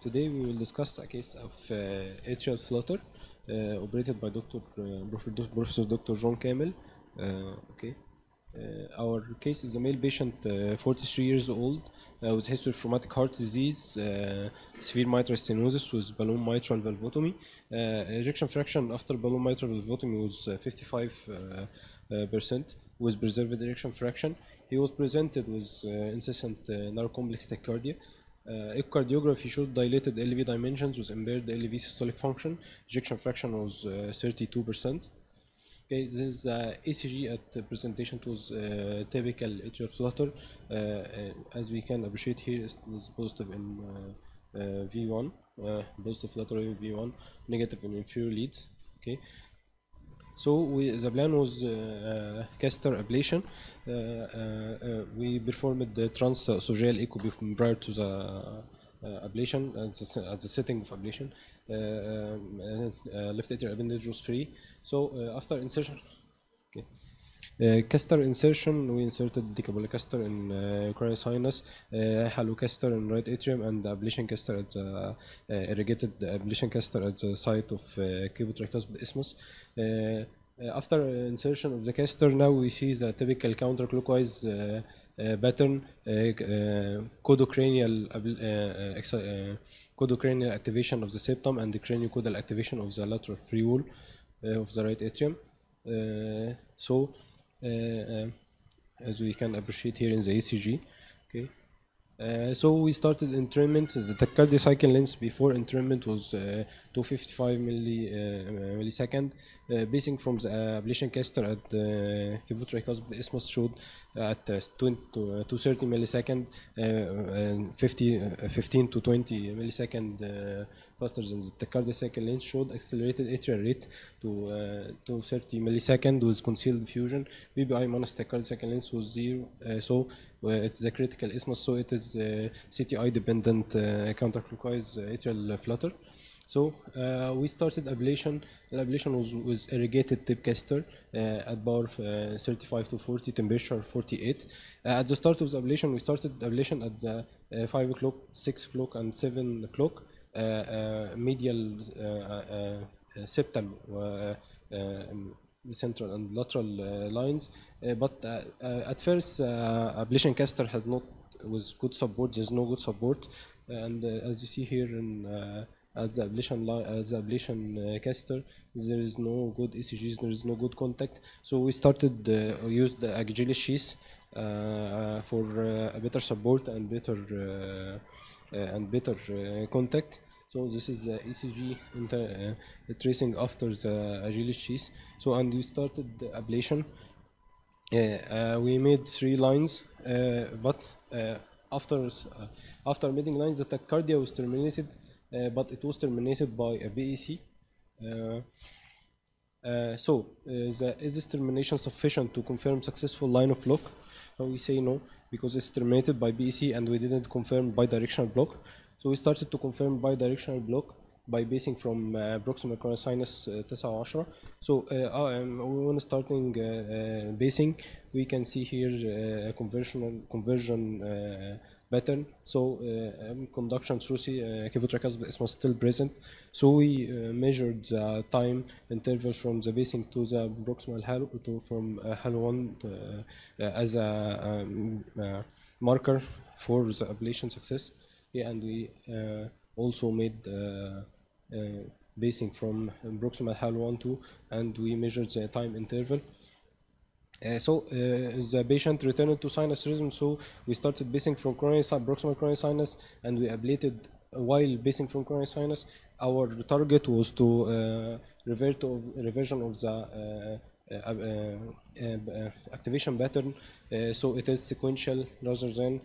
Today we will discuss a case of uh, atrial flutter uh, operated by Dr. Uh, Professor, Dr. John Kamel. Uh, okay. Uh, our case is a male patient, uh, 43 years old, with history of rheumatic heart disease, severe mitral stenosis with balloon mitral valvotomy. Ejection fraction after balloon mitral valvotomy was uh, 55 uh, uh, percent with preserved ejection fraction. He was presented with incessant uh, narrow complex tachycardia. Uh, echocardiography showed dilated LV dimensions with impaired LV systolic function. Ejection fraction was uh, 32%. Okay, this is uh, ECG at the presentation was uh, typical atrial flutter. Uh, uh, as we can appreciate here, is positive in uh, uh, V1, uh, positive flutter in V1, negative in inferior leads. Okay. So we, the plan was uh, uh, caster ablation. Uh, we performed the transesophageal echo prior to the ablation at the, at the setting of ablation. Um, left atrial appendage was free. So after insertion, okay. Uh, caster insertion, we inserted decapolycaster in uh, coronary sinus, uh, halocaster in right atrium, and the ablation caster at the uh, irrigated ablation caster at the site of uh, tricuspid isthmus. Uh, uh, after insertion of the caster, now we see the typical counterclockwise uh, uh, pattern, uh, uh, uh, uh, uh, activation of the septum and the craniocaudal activation of the lateral free wall uh, of the right atrium. Uh, so, uh, uh, as we can appreciate here in the ECG, okay. Uh, so we started entrainment. The tachycardia cycle length before entrainment was uh, 255 milli, uh, millisecond. Uh, basing from the uh, ablation caster at the tricuspid isthmus showed at uh, 20 to, uh, 230 millisecond, and 50, uh, 15 to 20 millisecond faster than the cycle length showed accelerated atrial rate to uh, 230 millisecond with concealed diffusion. BBI minus tachycardia cycle length was zero. So it's the critical isthmus, so it is CTI dependent counterclockwise atrial flutter. So uh, we started ablation. Ablation was with irrigated tip caster uh, at power uh, 35 to 40, temperature 48. Uh, at the start of the ablation, we started ablation at the uh, 5 o'clock, 6 o'clock, and 7 o'clock. Uh, medial septal um, central and lateral lines. But at first, ablation caster has not with good support. There's no good support, and as you see here in at the ablation uh, the ablation uh, caster, there is no good ECGs. There is no good contact. So we started uh, use the Agilis sheath uh, uh, for uh, a better support and better uh, and better contact. So this is the ECG inter, tracing after the Agilis sheath. So and we started the ablation. We made three lines, but after uh, after making lines, the tachycardia was terminated, but it was terminated by a VEC. Uh, uh, so, uh, is this termination sufficient to confirm successful line of block? Uh, we say no, because it's terminated by BEC and we didn't confirm bidirectional block. So we started to confirm bidirectional block by basing from uh, proximal coronary sinus uh, 9 10. So uh, um, when starting uh, uh, basing, we can see here uh, a conversion conversion pattern. So uh, um, conduction through uh, isthmus still present. So we uh, measured the time interval from the basing to the proximal halo to from uh, halo one as a um, marker for the ablation success. Yeah, and we also made basing from proximal halo one two, and we measured the time interval. Uh, so uh, the patient returned to sinus rhythm, so we started basing from coronary proximal coronary sinus, and we ablated while basing from coronary sinus. Our target was to uh, revert to reversion of the uh, uh, activation pattern, so it is sequential rather than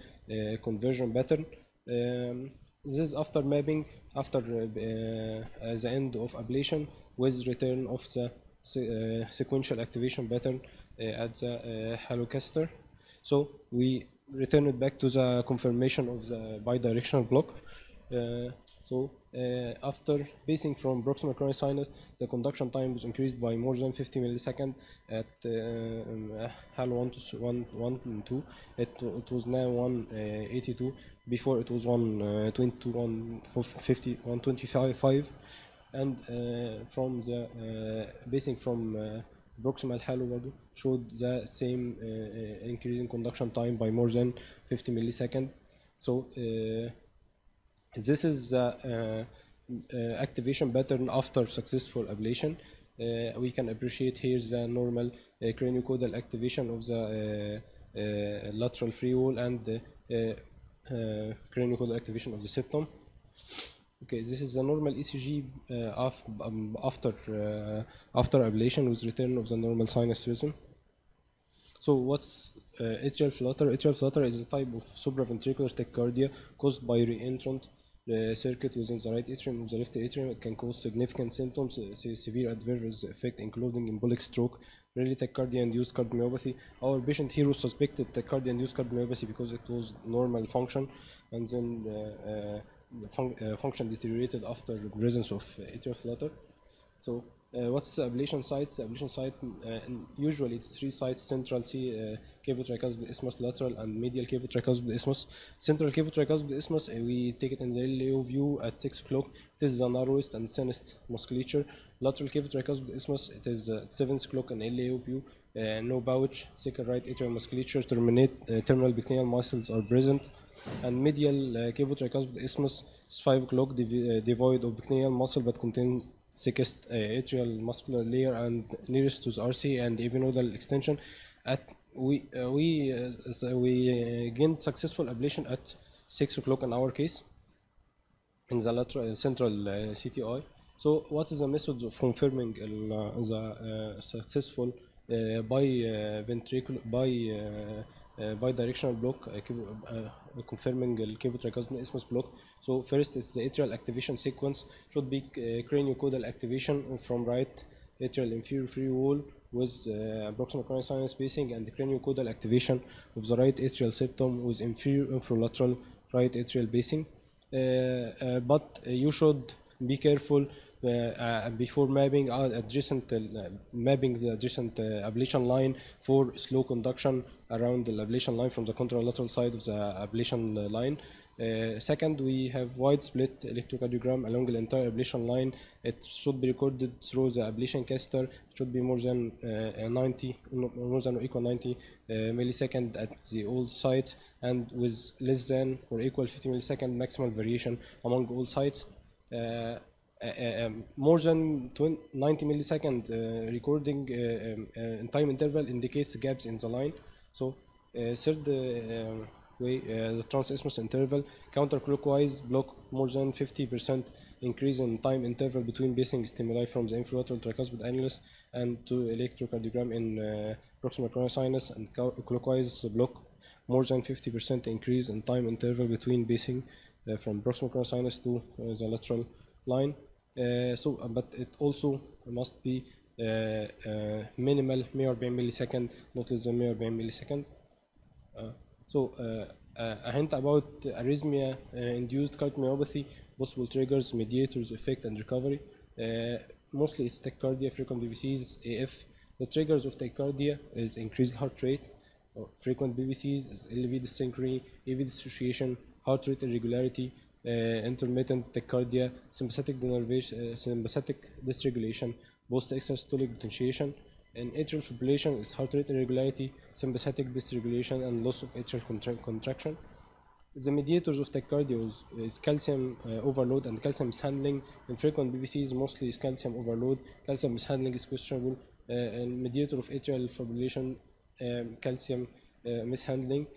conversion pattern. Um, this is after mapping, after the end of ablation, with return of the se- sequential activation pattern uh, at the uh, halocaster. So we return it back to the confirmation of the bidirectional block. Uh, so after basing from proximal coronary sinus, the conduction time was increased by more than 50 milliseconds at uh, um, HAL 1 to 1, 1 2. It, it was now 182. Before it was 122, 150, 125 and uh, from the uh, basing from uh, proximal halo showed the same uh, uh, increase in conduction time by more than 50 millisecond. So uh, this is the activation pattern after successful ablation. We can appreciate here the normal craniocaudal activation of the lateral free wall and the uh, craniocaudal activation of the septum. Okay, this is the normal ECG uh, af, um, after uh, after ablation with return of the normal sinus rhythm. So what's uh, atrial flutter? Atrial flutter is a type of supraventricular tachycardia caused by reentrant uh, circuit within the right atrium of the left atrium. It can cause significant symptoms, uh, severe adverse effect, including embolic stroke, really tachycardia-induced cardiomyopathy. Our patient here was suspected tachycardia-induced cardiomyopathy because it was normal function, and then uh, uh, the fun- uh, function deteriorated after the presence of atrial flutter. So uh, what's the ablation sites? Ablation site uh, usually it's three sites: central C, uh, cavotricuspid isthmus, lateral and medial cavotricuspid isthmus. Central cavotricuspid isthmus, uh, we take it in the LAO view at six o'clock. It is the narrowest and thinnest musculature. Lateral cavotricuspid isthmus, it is uh, seventh o'clock in LAO view. Uh, no pouch, second right atrial musculature, terminate, uh, terminal pectineal muscles are present. And medial uh, cavotricuspid isthmus is 5 o'clock, dev- uh, devoid of pectineal muscle but contain thickest uh, atrial muscular layer and nearest to the RC and avinodal extension. At we uh, we uh, we uh, gained successful ablation at 6 o'clock in our case in the lateral uh, central uh, CTI. So what is the method of confirming the successful by ventricular by bidirectional block uh, uh, confirming the cavotricuspid isthmus block. So first is the atrial activation sequence should be uh, craniocaudal activation from right atrial inferior free wall with uh, proximal coronary sinus spacing and the craniocaudal activation of the right atrial septum with inferior infralateral right atrial basing. Uh, uh, but uh, you should be careful uh, uh, before mapping adjacent uh, mapping the adjacent uh, ablation line for slow conduction around the ablation line from the contralateral side of the ablation uh, line. Uh, second, we have wide split electrocardiogram along the entire ablation line. It should be recorded through the ablation catheter. It should be more than uh, 90, more than or equal 90 uh, millisecond at the all sites, and with less than or equal 50 millisecond maximal variation among all sites. Uh, uh, uh, um, more than 20, 90 millisecond uh, recording uh, um, uh, time interval indicates gaps in the line. So uh, third uh, way, uh, the transisthmus interval counterclockwise block more than 50% increase in time interval between basing stimuli from the infralateral tricuspid annulus and to electrocardiogram in proximal coronary sinus and clockwise block more than 50% increase in time interval between basing uh, from proximal coronary sinus to uh, the lateral line. Uh, so, but it also must be minimal 140 millisecond, not less than 140 millisecond. Uh, so, uh, uh, a hint about arrhythmia uh, induced cardiomyopathy, possible triggers, mediators, effect, and recovery. Mostly it's tachycardia, frequent BVCs, AF. The triggers of tachycardia is increased heart rate, frequent BVCs LV dyssynchrony, AV dissociation, heart rate irregularity, uh, intermittent tachycardia, sympathetic denervation, uh, sympathetic dysregulation, post-extrasystolic potentiation. In atrial fibrillation, is heart rate irregularity, sympathetic dysregulation, and loss of atrial contra- contraction. The mediators of tachycardia is, calcium uh, overload and calcium mishandling. In frequent BVCs, mostly is calcium overload. Calcium mishandling is questionable. Uh, and mediator of atrial fibrillation, um, calcium uh, mishandling.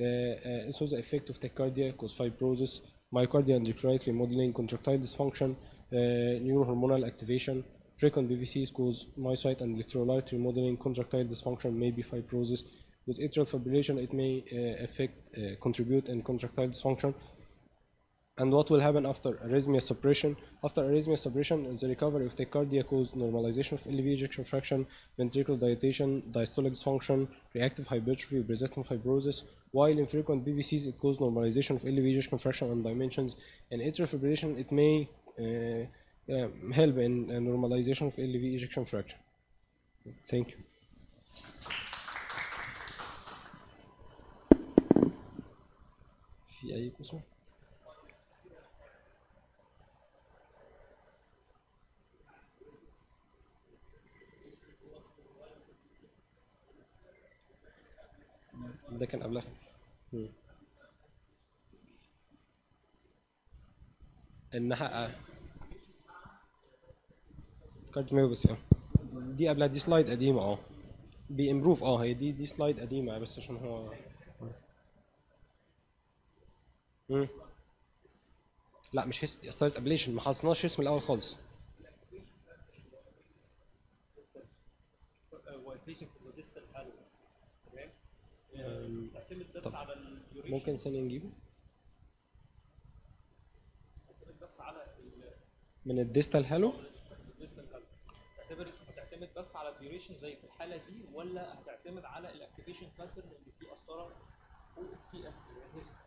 Uh, uh, so the effect of tachycardia cause fibrosis, myocardial and remodeling, contractile dysfunction, uh, neurohormonal activation. Frequent BVCs cause myocyte and electrolyte remodeling, contractile dysfunction, maybe fibrosis. With atrial fibrillation, it may uh, affect, uh, contribute in contractile dysfunction. And what will happen after arrhythmia suppression? After arrhythmia suppression, the recovery of tachycardia cause normalization of LV ejection fraction, ventricular dilatation, diastolic dysfunction, reactive hypertrophy, persistent fibrosis. While in frequent BVCs, it cause normalization of LV ejection fraction and dimensions. In atrial fibrillation, it may uh, uh, help in uh, normalization of LV ejection fraction. Thank you. في أي question? ده كان قبلها انها كارديوميوباثي آه دي قبلها دي سلايد قديمة آه. بيمبروف آه هي دي دي سلايد قديمة بس عشان هو مم. لا مش هيس دي اثرت ابليشن ما حصلناش من الأول خالص. بس على ممكن ثانية نجيبه بس على من الديستال هالو؟ الديستال هالو تعتبر هتعتمد بس على الديوريشن زي في الحالة دي ولا هتعتمد على الاكتيفيشن باترن اللي فيه قسطره فوق السي اس اللي هو الهيس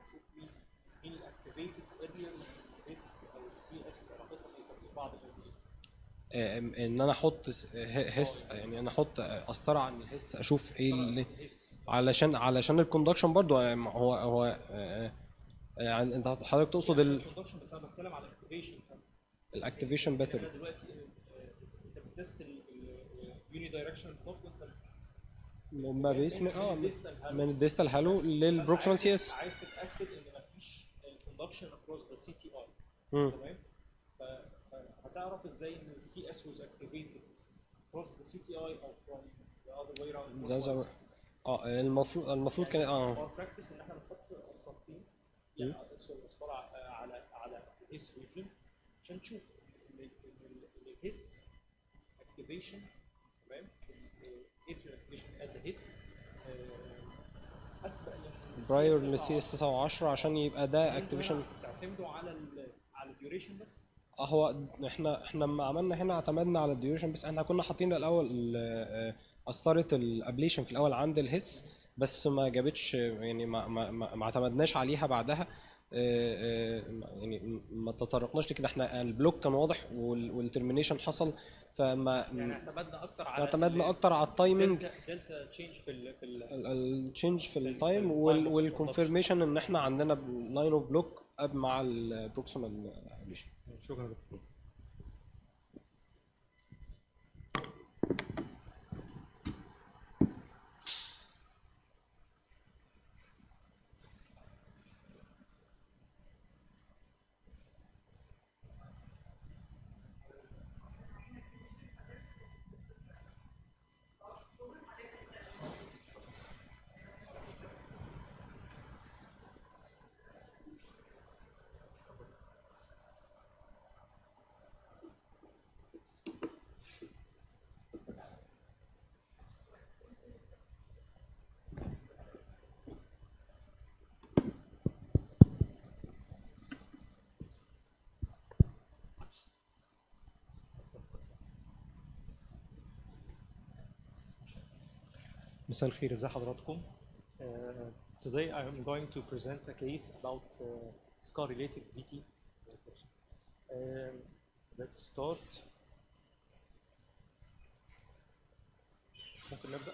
هنشوف مين مين الاكتيفيتد اريا الهيس أو السي اس علاقتهم بعض في آم، إن أنا أحط س- ه- هس يعني أنا أحط قسطره عن الهس أشوف إيه اللي علشان علشان الكوندكشن برضو آه، هو هو آه، آه، يعني أنت حضرتك تقصد الكوندكشن بس أنا بتكلم على الاكتيفيشن الاكتيفيشن باترن دلوقتي بتست اليوني دايركشن بلوك وانت ما باسم آه من الديستال هالو. هالو للبروكسيمال سي اس عايز تتاكد ان مفيش الكوندكشن اكروس ذا سي تي اي. تمام فهتعرف إزاي ان السي اس was activated across the CTI أو from the other way around. زي زي آه المفروض المفروض كان آه اور براكتس ان إحنا نحط اسطرتين يعني سوري اسطره على على الهيس ريجن عشان تشوف ان الهيس اكتيفيشن تمام؟ الاتريال اكتيفيشن ات ذا هيس أسبق برايور للسي إس 9 و10 عشان يبقى ده اكتيفيشن تعتمدوا على على الديوريشن بس. آه هو إحنا إحنا لما عملنا هنا اعتمدنا على الديوريشن بس. إحنا كنا حاطين الأول ال- آه، قسطره الابليشن في الأول عند الهس بس ما جابتش يعني ما ما ما اعتمدناش عليها بعدها. آه، آه، يعني ما تطرقناش لكده. إحنا البلوك كان واضح والترمينيشن حصل فما يعني اعتمدنا أكتر على اعتمدنا أكتر على التايمنج دلتا تشينج في ال في ال التشينج في التايم ال- وال- time of والكونفirmation إن إحنا عندنا لاين اوف بلوك مع البروكسيمال ابليشن شكرا. دكتور مساء الخير ازي حضراتكم؟ Uh, today I am going to present a case about uh, scar related VT Um, let's start. ممكن نبدأ؟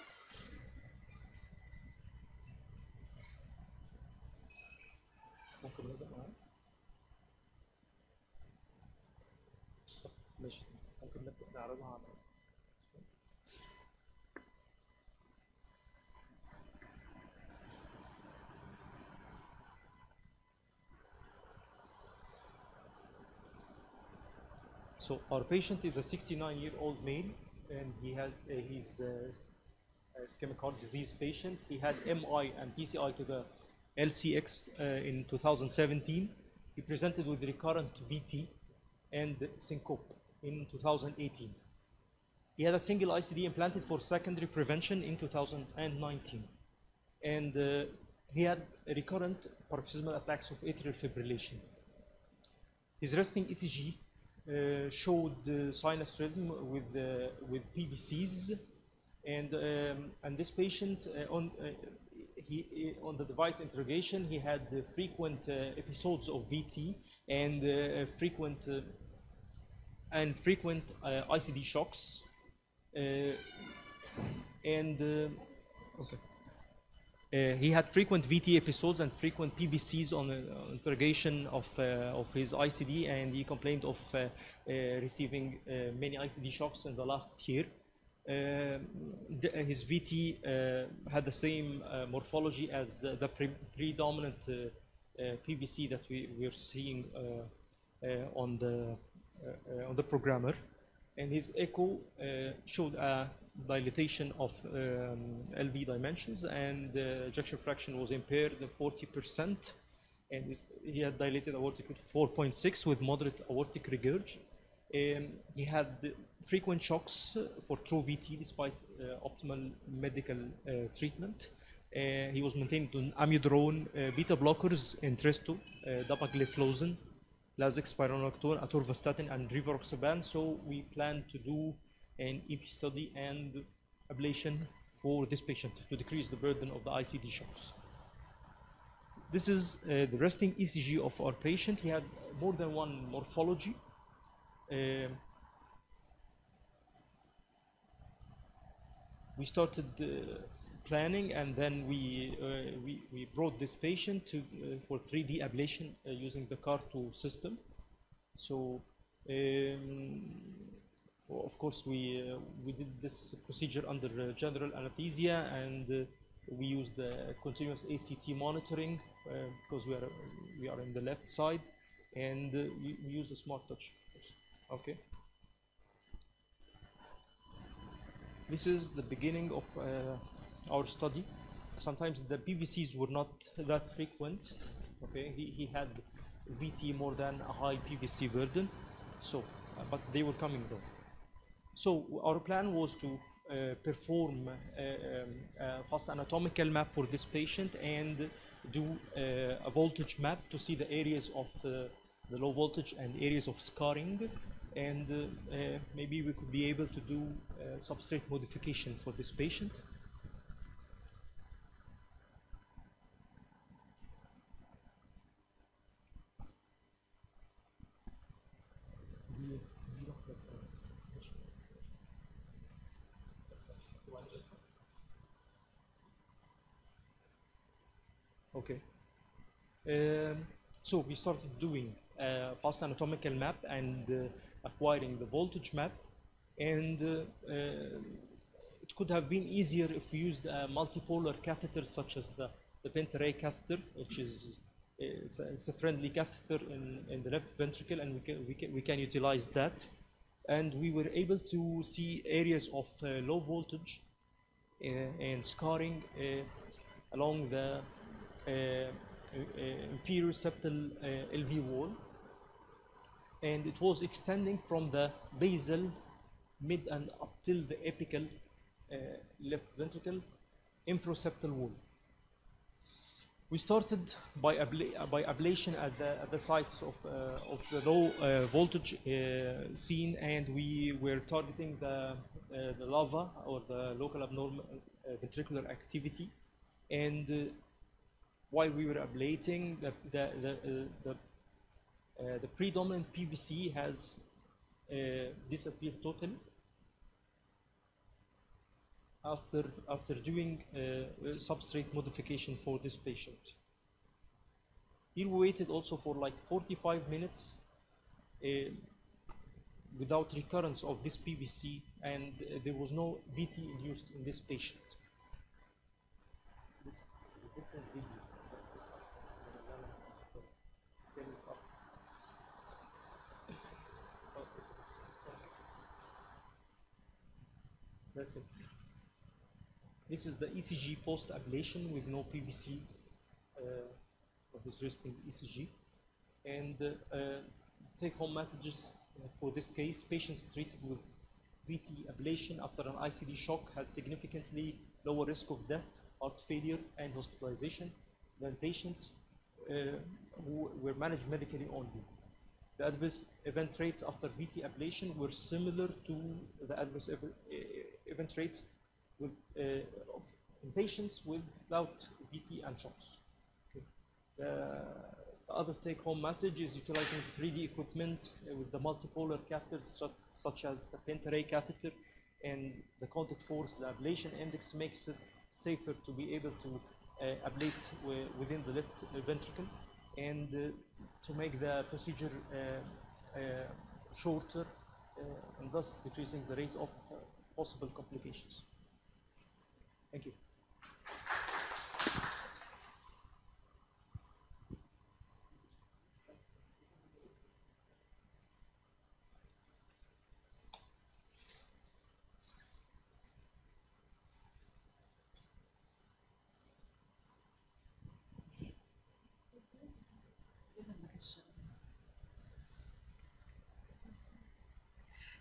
ممكن نبدأ معانا طب ماشي ممكن نبدأ نعرضها على So our patient is a 69-year-old male, and he has uh, he's uh, a ischemic heart disease patient. He had MI and PCI to the LCX uh, in 2017. He presented with recurrent VT and syncope in 2018. He had a single ICD implanted for secondary prevention in 2019, and uh, he had recurrent paroxysmal attacks of atrial fibrillation. His resting ECG Uh, showed uh, sinus rhythm with uh, with PVCs, and um, and this patient uh, on uh, he uh, on the device interrogation he had frequent episodes of VT and frequent and frequent ICD shocks, and okay. Uh, he had frequent VT episodes and frequent PVCs on uh, interrogation of, uh, of his ICD, and he complained of uh, uh, receiving uh, many ICD shocks in the last year. Uh, the, uh, his VT had the same morphology as the pre- predominant PVC that we we're seeing on the on the programmer, and his echo showed a dilatation of um, LV dimensions, and uh, ejection fraction was impaired at 40%, and he had dilated aortic with 4.6 with moderate aortic regurg. Um, he had frequent shocks for true VT despite uh, optimal medical uh, treatment. Uh, he was maintained on amiodarone, uh, beta blockers, Entresto, uh, dapagliflozin, Lasix, spironolactone, atorvastatin, and rivaroxaban. So we plan to do an EP study and ablation for this patient to decrease the burden of the ICD shocks. This is uh, the resting ECG of our patient. He had more than one morphology. Um, we started uh, planning and then we, uh, we, we brought this patient to, uh, for 3D ablation uh, using the CARTO system. So, um, of course, we, uh, we did this procedure under uh, general anesthesia and uh, we used the continuous ACT monitoring uh, because we are, we are in the left side and uh, we, we use the smart touch. Okay. This is the beginning of uh, our study. Sometimes the PVCs were not that frequent. Okay, he, he had VT more than a high PVC burden, so but they were coming though. So our plan was to uh, perform uh, um, a fast anatomical map for this patient and do uh, a voltage map to see the areas of uh, the low voltage and areas of scarring and uh, maybe we could be able to do substrate modification for this patient. Okay. Um, so we started doing a fast anatomical map and uh, acquiring the voltage map, and uh, uh, it could have been easier if we used a multipolar catheter such as the, the Pentaray catheter, which is it's a, it's a friendly catheter in, in the left ventricle, and we can, we can we can utilize that, and we were able to see areas of uh, low voltage uh, and scarring uh, along the uh, uh, inferior septal uh, LV wall, and it was extending from the basal, mid, and up till the apical uh, left ventricle infraseptal wall. We started by, abla- by ablation at the, at the sites of, uh, of the low uh, voltage uh, scene, and we were targeting the, uh, the LAVA or the local abnormal uh, ventricular activity. And uh, while we were ablating, the, the, the, uh, the, uh, the predominant PVC has uh, disappeared totally after, after doing uh, substrate modification for this patient. Here we waited also for like 45 minutes uh, without recurrence of this PVC and uh, there was no VT induced in this patient. This is a different video. That's it. This is the ECG post ablation with no PVCs uh, of his resting ECG. And uh, uh, take home messages uh, for this case patients treated with VT ablation after an ICD shock has significantly lower risk of death, heart failure, and hospitalization than patients uh, who were managed medically only. the adverse event rates after VT ablation were similar to the adverse event rates with, uh, of in patients without VT and shocks. Okay. The, the other take-home message is utilizing 3D equipment uh, with the multipolar catheters such, such as the Pentaray catheter and the contact force, the ablation index makes it safer to be able to uh, ablate wi- within the left uh, ventricle and uh, to make the procedure uh, uh, shorter uh, and thus decreasing the rate of uh, possible complications. Thank you.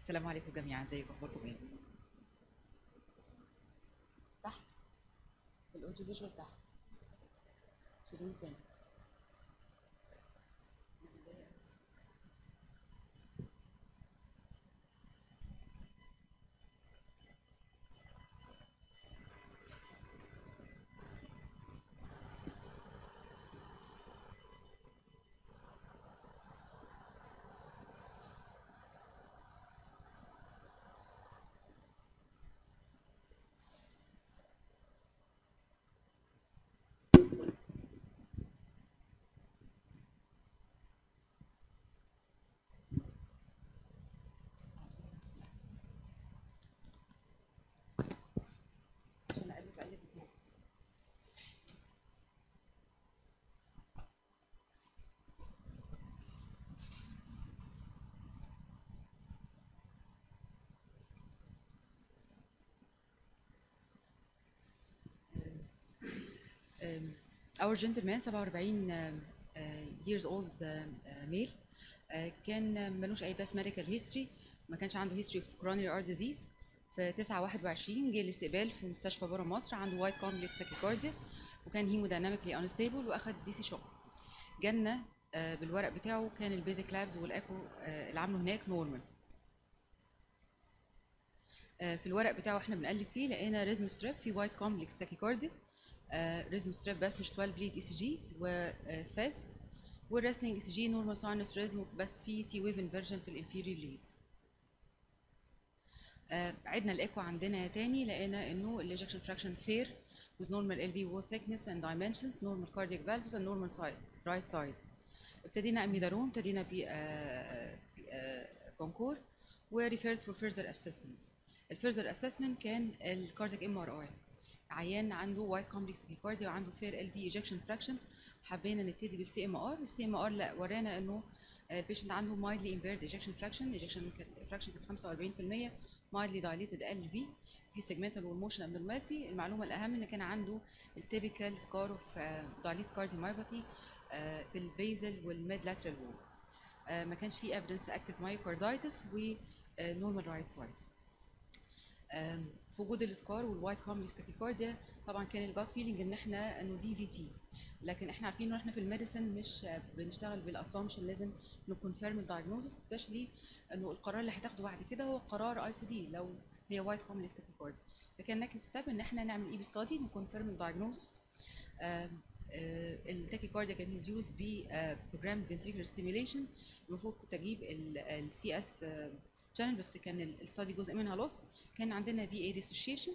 السلام عليكم جميعا ازيكم أخباركم إيه؟ o tu vuoi soltare. Our gentleman 47 um, uh, years old uh, male uh, كان ملوش أي بس medical history ما كانش عنده history of coronary heart disease. في 9 21 جه الاستقبال في مستشفى بره مصر عنده وايت كومبلكس تاكيكارديا وكان هيمودايناميكلي انستيبل وأخد دي سي شوك جالنا آه، بالورق بتاعه كان البيزك لابز والايكو آه، اللي عامله هناك نورمال في الورق بتاعه إحنا بنقلب فيه لقينا ريزم ستريب في وايت كومبلكس تاكيكارديا ريزم ستريب بس مش 12 ليد اي سي جي وفاست والريستنج اي سي جي نورمال ساينس ريزم بس في تي ويف انفرجن في الانفيريور ليدز آه، عدنا الإيكو عندنا تاني لقينا إنه الاجكشن فراكشن فير with normal LV wall thickness and dimensions normal cardiac valves and normal side right side. ابتدينا اميدارون ابتدينا ب كونكور وريفيرد فور فيرذر اسسمنت الفيرذر اسسمنت كان الكاردياك ام ار اي عيان عنده وايت كومبلكس تاكيكارديا وعنده فير ال في ايجكشن فراكشن حبينا نبتدي بالسي ام ار السي ام ار لا ورانا إنه البيشنت عنده مايلدلي امبيرد ايجكشن فراكشن ايجكشن فراكشن كانت 45% مايلدلي دايليتد ال في في سيجمنتال والموشن ابنورماليتي المعلومة الأهم إن كان عنده التيبيكال سكار اوف دايليت كارديومايوباثي في البيزل والميد لاترال وول ما كانش في ايفيدنس اكتف مايوكاردايتس ونورمال رايت سايد في وجود السكار والوايت كومبلكس تاكيكارديا طبعا كان الجات فيلينج إن إحنا إنه دي في تي لكن إحنا عارفين ان إحنا في الميديسن مش بنشتغل بالأسامبشن لازم نكونفيرم الدايجنوزس سبيشالي إنه القرار اللي هتاخده بعد كده هو قرار اي سي دي لو هي وايت كومبلكس تاكيكارديا فكان نكست ستيب إن إحنا نعمل اي بي ستادي نكونفيرم الدايجنوزس التاكيكارديا كانت انديوسد ب بروجرام فنتريكولار ستيميوليشن المفروض كنت أجيب السي اس شانل بس كان الستادي جزء منها لوست كان عندنا في اي ديسوشيشن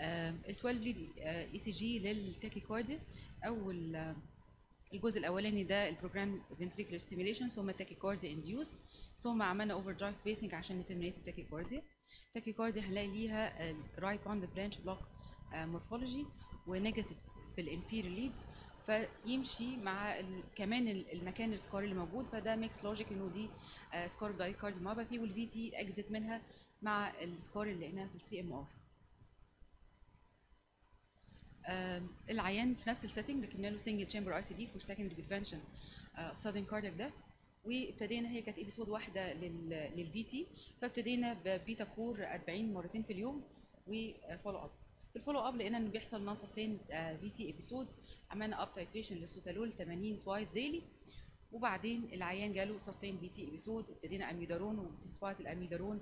ال 12 ليد اي سي جي للتاكيكارديا. أو ال- الجزء الأولاني ده البروجرام فنتريكولار ستيميوليشن ثم تاكيكارديا انديوسد ثم عملنا اوفر درايف بيسنج عشان نترمينيت التاكيكارديا. التاكيكارديا هنلاقي ليها رايت باوند برانش بلوك مورفولوجي ونيجاتيف في الانفيريور ليدز فيمشي مع كمان ال- المكان السكار اللي موجود فده ميكس لوجيك إنه دي سكار اوف دايت كارديوميوباثي والفي تي اكزت منها مع السكار اللي لقيناها في السي آم ار العيان في نفس السيتنج ركبنا له سنجل تشامبر اي سي دي فور سكند بريفنشن اوف سادن كاردياك ديث وابتدينا هي كانت ايبيسود واحدة للفي تي فابتدينا ببيتا كور 40 مرتين في اليوم وفولو اب في الفولو اب لقينا ان بيحصل نون سستين في تي ايبيسودز عملنا اب تايتريشن لسوتالول 80 توايس ديلي وبعدين العيان جاله سستين بي تي ابيسود ابتدينا اميدارون وديسبايت الاميدارون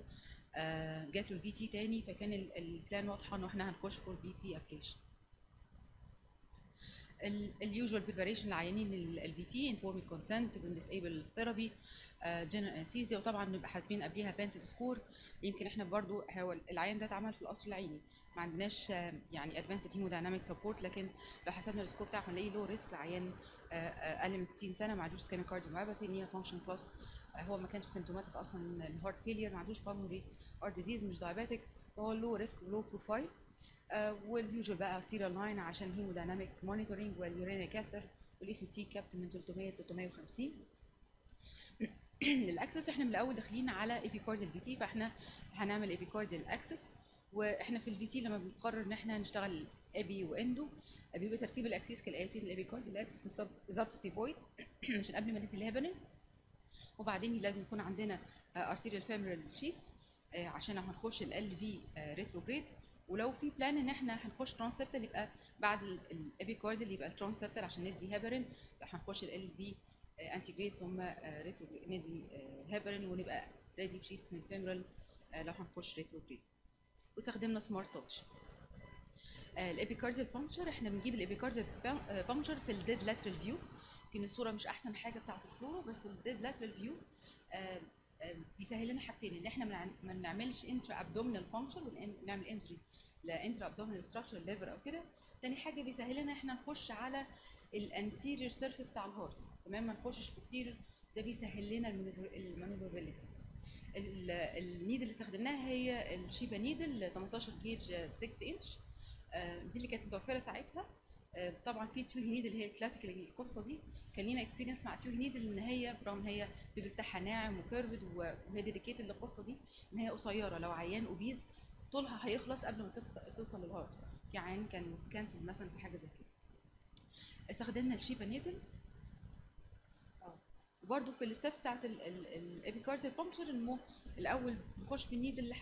جات له البي تي تاني فكان ال- البلان واضحة إنه إحنا هنخش فور بي تي ابليشن اليوجوال بريباريشن لعيانين البي تي انفورمد كونسنت بالديسيبل ثيرابي جنرال انستيزيا وطبعا بنبقى حاسبين قبليها بانسيت سكور يمكن إحنا برضو هو العيان ده اتعمل في القصر العيني. ما عندناش يعني ادفانسد هيمودايناميك سبورت لكن لو حسبنا السكور بتاعه هنلاقيه لو ريسك لعيان آه، آه، أقل من 60 سنة ما عندوش سكان كارديوميوباثي نيا فانكشن بلس هو ما كانش سيمتوماتيك أصلا الهارت فيلير ما عندوش بالمونري هارت ديزيز مش دايابيتك فهو لو ريسك ولو بروفايل واليوجوال بقى ارتيريال لاين عشان هيمودايناميك مونيتورنج واليورينيا كاثر والاي سي تي كابت من 300 ل 350 الاكسس إحنا من الأول داخلين على ايبيكارديال في تي فإحنا هنعمل ايبيكارديال اكسس وإحنا في الفي تي لما بنقرر ان إحنا نشتغل ابي واندو بيبقى ترتيب الاكسس كالآتي الايبيكارديال اكسس بالظبط سيفويد عشان قبل ما ندي الهيبرين وبعدين لازم يكون عندنا ارتيريال فيمورال تشيس عشان هنخش ال في ريتروجريد ولو في بلان ان إحنا هنخش ترانسبتال يبقى بعد الابيكارديال يبقى الترانسبتال عشان ندي هيبرين هنخش ال في انتي جريد ثم ريترو ندي هيبرين ونبقى ريدي بشيس من فيمورال لو هنخش ريتروجريد واستخدمنا سمارت تاتش الابيكارديال بانكشر إحنا بنجيب الابيكارديال بانكشر في الديد لاترال فيو يمكن الصورة مش أحسن حاجة بتاعة الفلورو بس الديد لاترال فيو بيسهل لنا حاجتين إن إحنا ما نع- ما نعملش انترا ابدومينال بانكشر ونعمل انجري لانترا ابدومينال ستراكشر ليفر أو كده. تاني حاجة بيسهل لنا إحنا نخش على الانتيريور سيرفيس بتاع الهارت. تمام؟ ما نخشش بوستيريور ده بيسهل لنا المانوفربيلتي النيد اللي استخدمناها هي الشيبا نيدل 18 جيج 6 انش. آه، دي اللي كانت متوفرة ساعتها. آه، طبعا في تيوهي نيدل اللي هي الكلاسيكال القصة دي. كان لينا اكسبيرينس مع تيوهي نيدل ان هي برغم إن هي الليفل بتاعها ناعم وكيرفد وهي ديديكيتد للقصة دي إن هي قصيرة. لو عيان اوبيز طولها هيخلص قبل ما توصل للهارت. عيان كان كانسل مثلا في حاجة زي كده. استخدمنا الشيبا نيدل. وبرده في الستبس بتاعت الابيكارديال بانكشر انه الأول نخش بالنيدل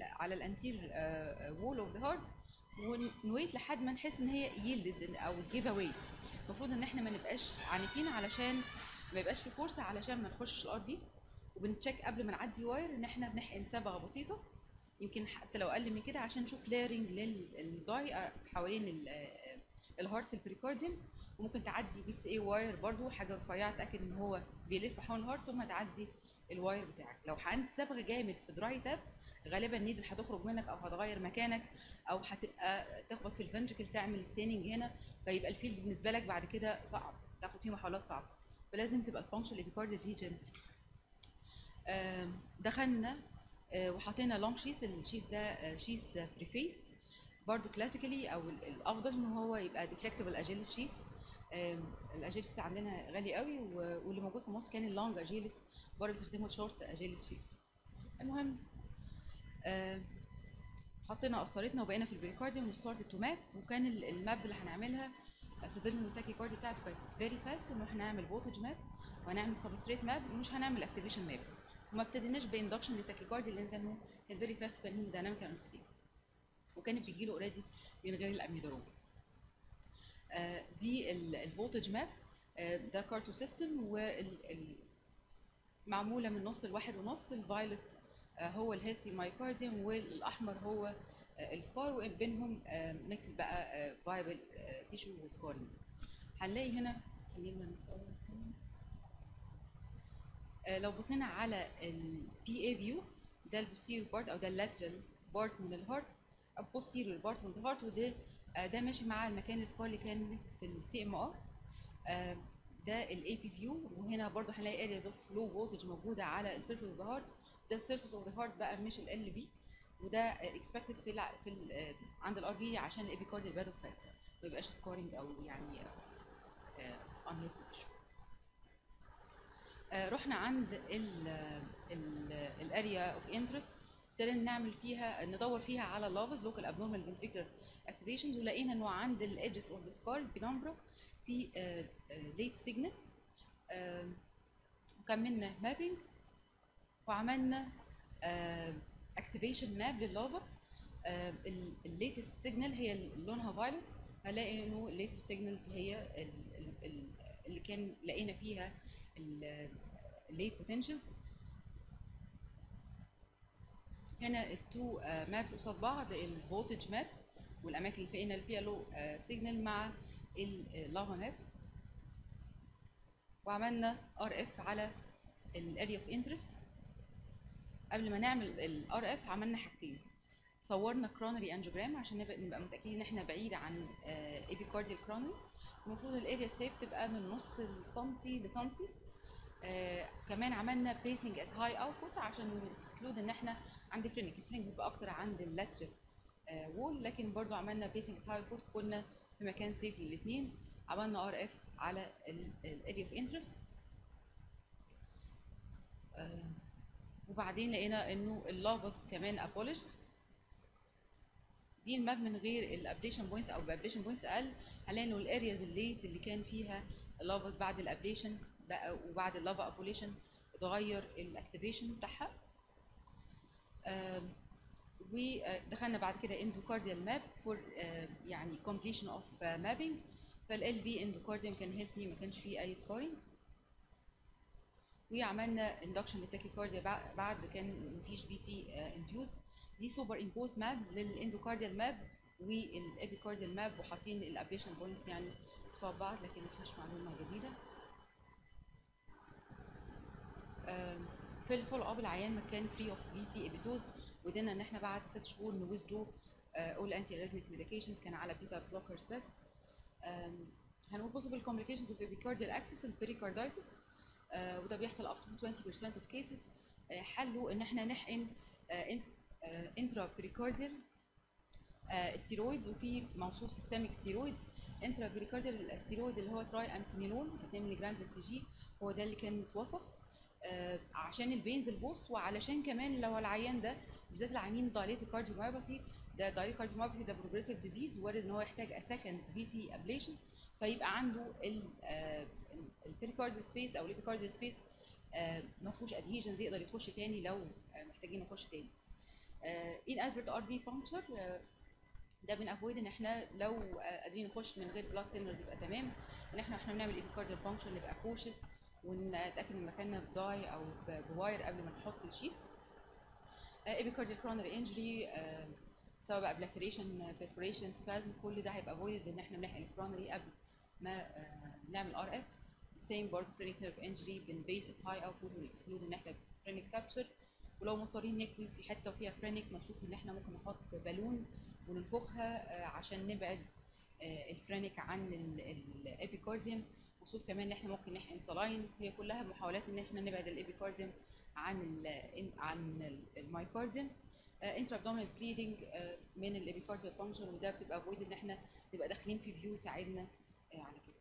على الانتير وول اوف ذا هارت ونويت لحد ما نحس إن هي ييلدد أو جيف اواي المفروض إن إحنا ما نبقاش عنيفين علشان ما يبقاش في فرصة علشان ما نخش الار بي وبنتشيك قبل ما نعدي واير إن إحنا بنحقن صبغه بسيطة. يمكن حتى لو أقل من كده عشان نشوف ليرنج للضاي حوالين ال- الهارت في البريكارديوم وممكن تعدي بي سي اي واير برضو حاجة رفيعة تأكد إن هو بيلف حول الهارت ثم تعدي الواير بتاعك. لو حقنت صبغه جامد في دراي تاب غالبا النيدل هتخرج منك أو هتغير مكانك أو هتبقى تخبط في الفنتركل تعمل ستيننج هنا فيبقى الفيلد بالنسبة لك بعد كده صعب تاخد فيه محاولات صعبة. فلازم تبقى البانكشر الابيكارديال دي جنتل دخلنا آه، وحطينا لونج شيس الشيس ده آه، شيس بريفيس برضو كلاسيكالي أو ال- الأفضل إن هو يبقى ديفلكتبل اجيلس شيس الاجيلس عندنا غالي قوي واللي موجود في مصر كان اللونج اجيلس بره بيستخدموا الشورت اجيلس شيس المهم حطينا قسطرتنا وبقينا في البريكارديوم وستارت تو ماب وكان ال- المابز اللي هنعملها في ظل ان التاكي كاردي بتاعته كانت فيري فاست انه إحنا هنعمل فولتج ماب وهنعمل سبستريت ماب ومش هنعمل اكتيفيشن ماب وما ابتديناش باندكشن للتاكيكاردي لأن كان فيري فاست وكان دايناميك انستيبل وكانت بتجي له اوريدي من غير الاميدارون آه، دي الفولتج ماب ده كارتو سيستم معمولة من نص لواحد ونص. الفايلت آه، هو الهيلثي مايكارديوم والأحمر هو آه، السكار وبينهم ميكس بقى فايبل تيشو وسكارينج هنلاقي هنا خلينا نصور. آه، لو بصينا على البي اي فيو ده البوستيريور بارت أو ده اللاترال بارت من الهارت posterior بارت من الهارت وده آه، ده ماشي مع المكان السكار اللي كانت في السي ام ار ده الاي بي فيو وهنا برضو هنلاقي ارياز اوف لو فولتج موجودة على السيرفيس اوف ذا هارت ده السيرفيس اوف ذا هارت بقى مش ال في وده اكسبكتد في ال في ال آه، عند الار بي عشان باد اوف فات ما يبقاش سكورنج أو يعني انهيتد تيشو آه، رحنا عند الاريا اوف انترست ابتدينا نعمل فيها ندور فيها على لافز لوكال ابنورمال فنتريكولار اكتيفيشنز ولقينا إنه عند الايدجز اوف ذا سكار بنمبرا في ليت سيجنالز وكملنا مابينج وعملنا اكتيفيشن ماب لللافا الليتست سيجنال هي لونها فايلت هلاقي إنه الليتست سيجنالز هي ال- ال- ال- اللي كان لقينا فيها الليت بوتنشالز هنا التو مابس قصاد بعض الفولتج ماب والأماكن اللي اللي فيها لو سيجنال مع اللافا ماب وعملنا ار اف على الاريا اوف انترست قبل ما نعمل الار اف عملنا حاجتين. صورنا كرونري انجيوجرام عشان نبقى متأكدين إن إحنا بعيد عن ايبيكارديال كرونري المفروض الاريا سيف تبقى من نص السنتي لسنتي آه كمان عملنا بليسنج ات هاي اوتبوت عشان نكسكلود إن إحنا عند فرينك الفرينك بيبقى أكتر عند اللاترال آه وول لكن برضو عملنا بليسنج ات هاي اوتبوت كنا في مكان سيف للاثنين عملنا ار اف على الاريا اوف انترست وبعدين لقينا إنه اللافاس كمان ابولشد دي الماب من غير الابليشن بوينتس أو بابليشن بوينتس أقل. هنلاقي إنه الارياز الليت اللي كان فيها اللافاس بعد الابليشن وبعد اللافا ابوليشن اتغير الاكتيفيشن بتاعها. ودخلنا بعد كده اندوكارديال ماب فور يعني كومبليشن اوف مابينج فال في اندوكارديوم كان هيلثي ما كانش فيه أي سبارينج وعملنا اندكشن للتاكيكارديا بعد كان مفيش في تي انديوس دي سوبر امبوز مابز للاندوكارديال ماب والابيكارديال ماب وحاطين الابليشن بوينتس يعني قصاد بعض لكن ما فيهاش معلومة جديدة. في الفول اب العيان ما كان فري اوف في تي ابيسودز ودنا إن إحنا بعد ست شهور نويزدرو اول انتي اريزميك ميديكيشنز كان على بيتا بلوكرز بس. هنقول possible complications epicardial access البريكاردايتس آه وده بيحصل up to 20% of cases. آه حله إن إحنا نحقن انترا بريكارديال ستيرويدز وفي موصوف سيستميك ستيرويدز انترا بريكارديال ستيرويد اللي هو تراي امسينيلون 2 مللي جرام جي هو ده اللي كان اتوصف آه عشان البينز البوست وعلشان كمان لو العيان ده بالذات العيانين دايليت كارديوميوباثي ده دايليت كارديوميوباثي ده بروجريسيف ديزيز وارد إن هو يحتاج اسكند في تي ابليشن فيبقى عنده البريكارديال سبيس أو الابيكارديال سبيس ما فيهوش ادهيجنز يقدر يخش تاني لو محتاجين يخش تاني. ان ادفرت ار في بانكشر ده بنأفويد إن إحنا لو قادرين نخش من غير بلاد ثينرز يبقى تمام. إن إحنا وإحنا بنعمل ايبيكارديال بانكشر نبقى كوشس ونتاكد من مكاننا بضاي أو بواير قبل ما نحط الشيس. ايبيكارديال كرونري انجري سواء بقى بلاسريشن بيرفوريشن سبازم كل ده هيبقى افويدد إن إحنا بنحقن الكرونري قبل ما نعمل ار اف سيم برضه فرينك نيرف انجري بنبيس هاي اوتبوت ونكسكلود إن إحنا فرينك كابتشر ولو مضطرين نكوي في حتة وفيها فرينك مكشوف إن إحنا ممكن نحط بالون وننفخها عشان نبعد الفرينك عن الابيكارديوم مكشوف كمان إن إحنا ممكن نحقن صلاين هي كلها محاولات إن إحنا نبعد الابيكارديوم عن ال عن المايكارديوم انترا ابدومينال بليدنج من الإبيكارديال فانكشن وده بتبقى افويد إن إحنا نبقى داخلين في فيو يساعدنا على كده.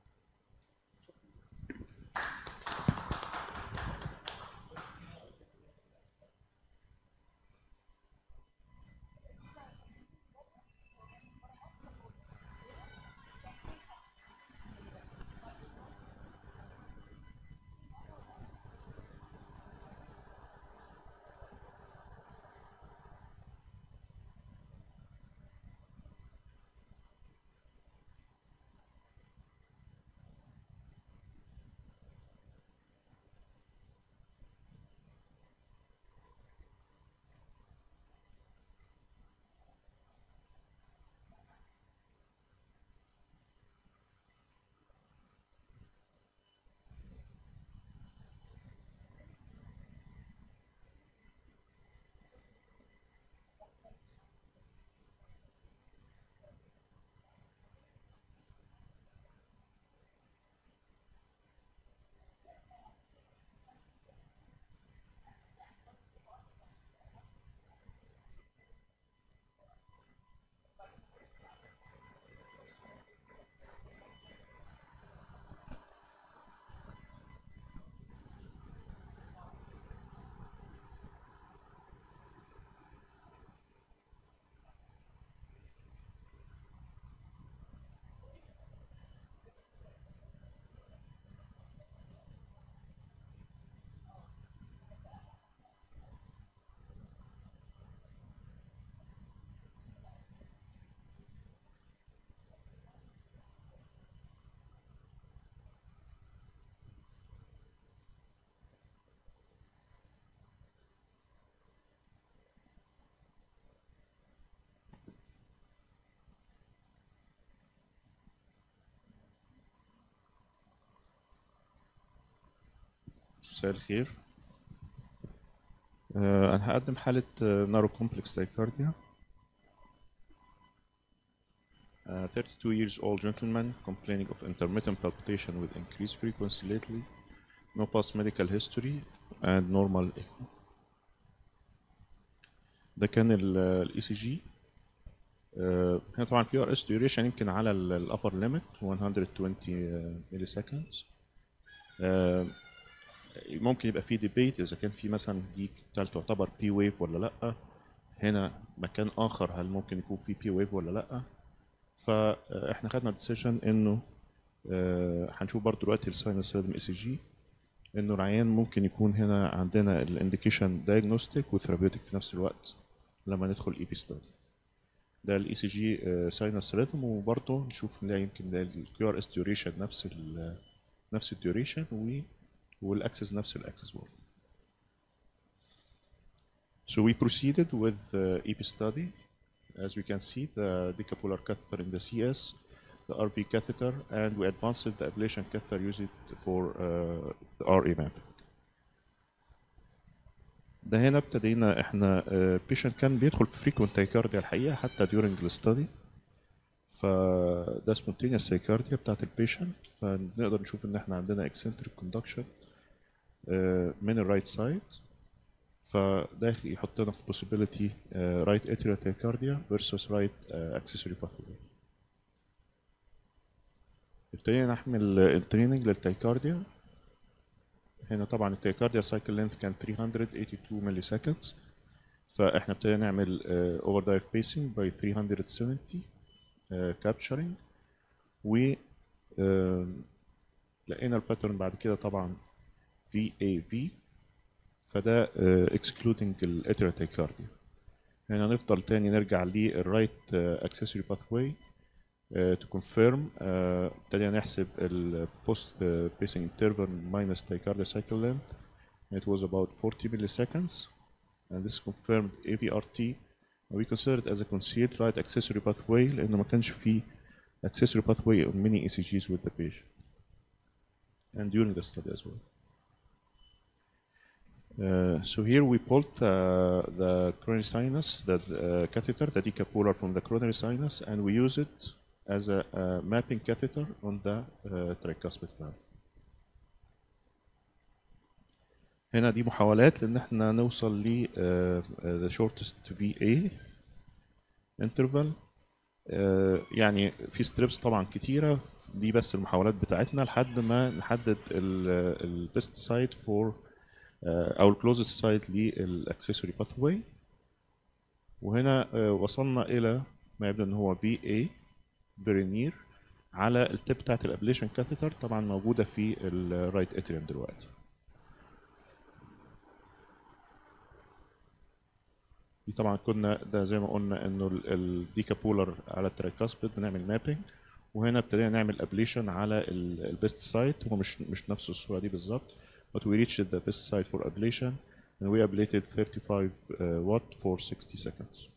مساء الخير آه، أنا هقدم حالة نارو كومبلكس تايكارديا 32 years old gentleman complaining of intermittent palpitation with increased frequency lately no past medical history and normal echo ده كان الاي سي جي هنا طبعا كيو ار اس duration يمكن على الابر ليميت 120 ملي سكندز ممكن يبقى في ديبيت إذا كان في مثلا دي بتاعت تعتبر بي ويف ولا لأ؟ هنا مكان آخر هل ممكن يكون في بي ويف ولا لأ؟ فإحنا خدنا ديسيجن إنه آه، هنشوف برضو دلوقتي الساينس ريدم اي سي جي إنه العيان ممكن يكون هنا عندنا الانديكيشن دايجنوستيك وثيرابيوتيك في نفس الوقت لما ندخل اي بي ستادي ده الاي سي جي ساينس ريدم وبرضه نشوف نلاقي يمكن نلاقي الكيو ار اس ديوريشن نفس ال نفس الديوريشن والاكسس نفس الاكسس برضه So we proceeded with the EP study. As we can see, the decapolar catheter in the CS, the RV catheter, and we advanced the ablation catheter used for uh, the RA mapping. ده هنا ابتدينا احنا بيشنت كان بيدخل في frequent tachycardia الحقيقه حتى during the study فده spontaneous tachycardia بتاعت البيشنت فنقدر نشوف ان احنا عندنا eccentric conduction آه، من الرايت سايد فده يحطنا في possibility آه، right atrial tachycardia versus right آه، accessory pathway. ابتدينا نحمل التريننج للتايكارديا. هنا طبعا التايكارديا سايكل لينث كان 382 ملي سكندز فإحنا ابتدينا نعمل اوفر دايف بيسنج باي 370 كابتشرنج و آه، لقينا الباترن بعد كده طبعا في اي في فده اكسكلودنج الاتريال تايكارديا هنا نفضل تاني نرجع للرايت اكسسوري باثواي to confirm آه، ابتدينا نحسب ال post uh, pacing interval minus tachycardia cycle length it was about 40 milliseconds and this confirmed AVRT we consider it as a concealed right accessory pathway لأنه ما كانش فيه accessory pathway on many ECGs with the patient and during the study as well. Uh, so here we pulled uh, the coronary sinus, the uh, catheter, the decapolar from the coronary sinus, and we use it as a, a mapping catheter on the uh, tricuspid valve. هنا دي محاولات لأن إحنا نوصل ل uh, the shortest VA interval uh, يعني في ستريبس طبعا كتيرة دي بس المحاولات بتاعتنا لحد ما نحدد البيست سايت فور أو الكلوزست سايت للاكسسوري باثواي وهنا uh, وصلنا إلى ما يبدو إن هو VA very near على التip بتاعت الأبليشن كاثيتر طبعا موجودة في الرايت اتريوم دلوقتي. دي طبعا كنا ده زي ما قلنا إنه الديكابولر على الترايكاسبيد بنعمل مابينج وهنا ابتدينا نعمل أبليشن على البيست سايت هو مش مش نفس الصورة دي بالظبط. But we reached the best site for ablation and we ablated 35 uh, watt for 60 seconds.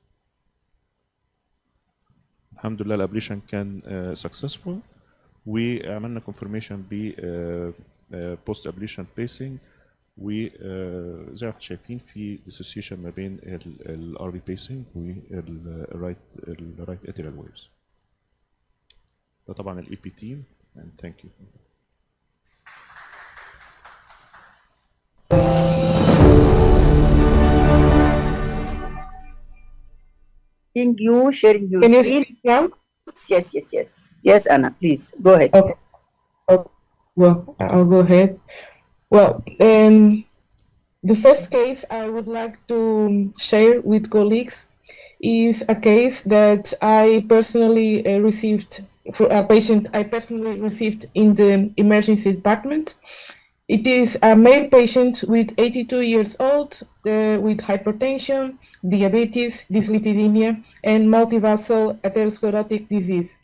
الحمد لله الابليشن كان سكسسفول وعملنا كونفirmation ب بوست ابليشن بيسنج وزي ما إحنا شايفين في dissociation ما بين الار بي بيسنج والرايت الرايت اتريال ويفز ده طبعا الاي بي تيم and thank you. Sharing you, sharing Can you speak now? Yes, yes, yes. Yes, Anna, please go ahead. Okay. okay. Well, I'll go ahead. Well, um, the first case I would like to share with colleagues is a case that I personally uh, received for a patient I personally received in the emergency department. It is a male patient with 82 years old uh, with hypertension, diabetes, dyslipidemia, and multivascular atherosclerotic disease,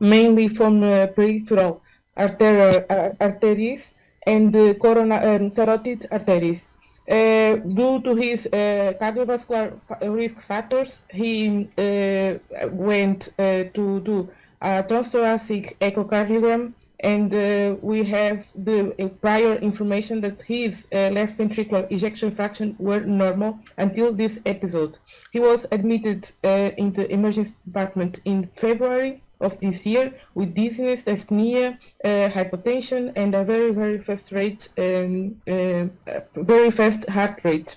mainly from uh, peripheral arterial uh, arteries and uh, corona, um, carotid arteries. Uh, due to his uh, cardiovascular risk factors, he went to do a transthoracic echocardiogram and uh, we have the uh, prior information that his uh, left ventricular ejection fraction were normal until this episode. He was admitted uh, in the emergency department in February of this year with dizziness, dyspnea, uh, hypotension, and a very, very fast rate, um, uh, very fast heart rate.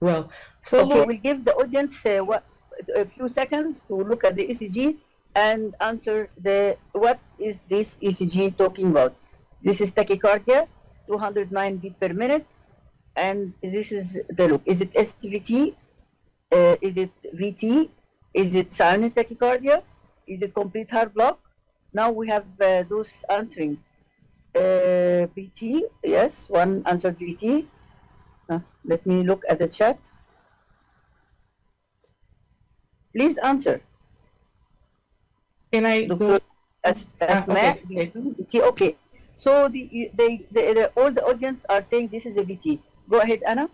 Well, follow- Okay, we'll give the audience uh, what, a few seconds to look at the ECG and answer the what is this ECG talking about. This is tachycardia, 209 beat per minute, and this is the look. Is it SVT? Uh, is it VT? Is it sinus tachycardia? Is it complete heart block? Now we have uh, those answering. Uh, VT, yes, one answered VT. Uh, let me look at the chat. Please answer. Can I go? Dr. As, Ah, okay, okay. VT, okay. So the, they, they, the, all the audience are saying this is a VT. Go ahead, Anna.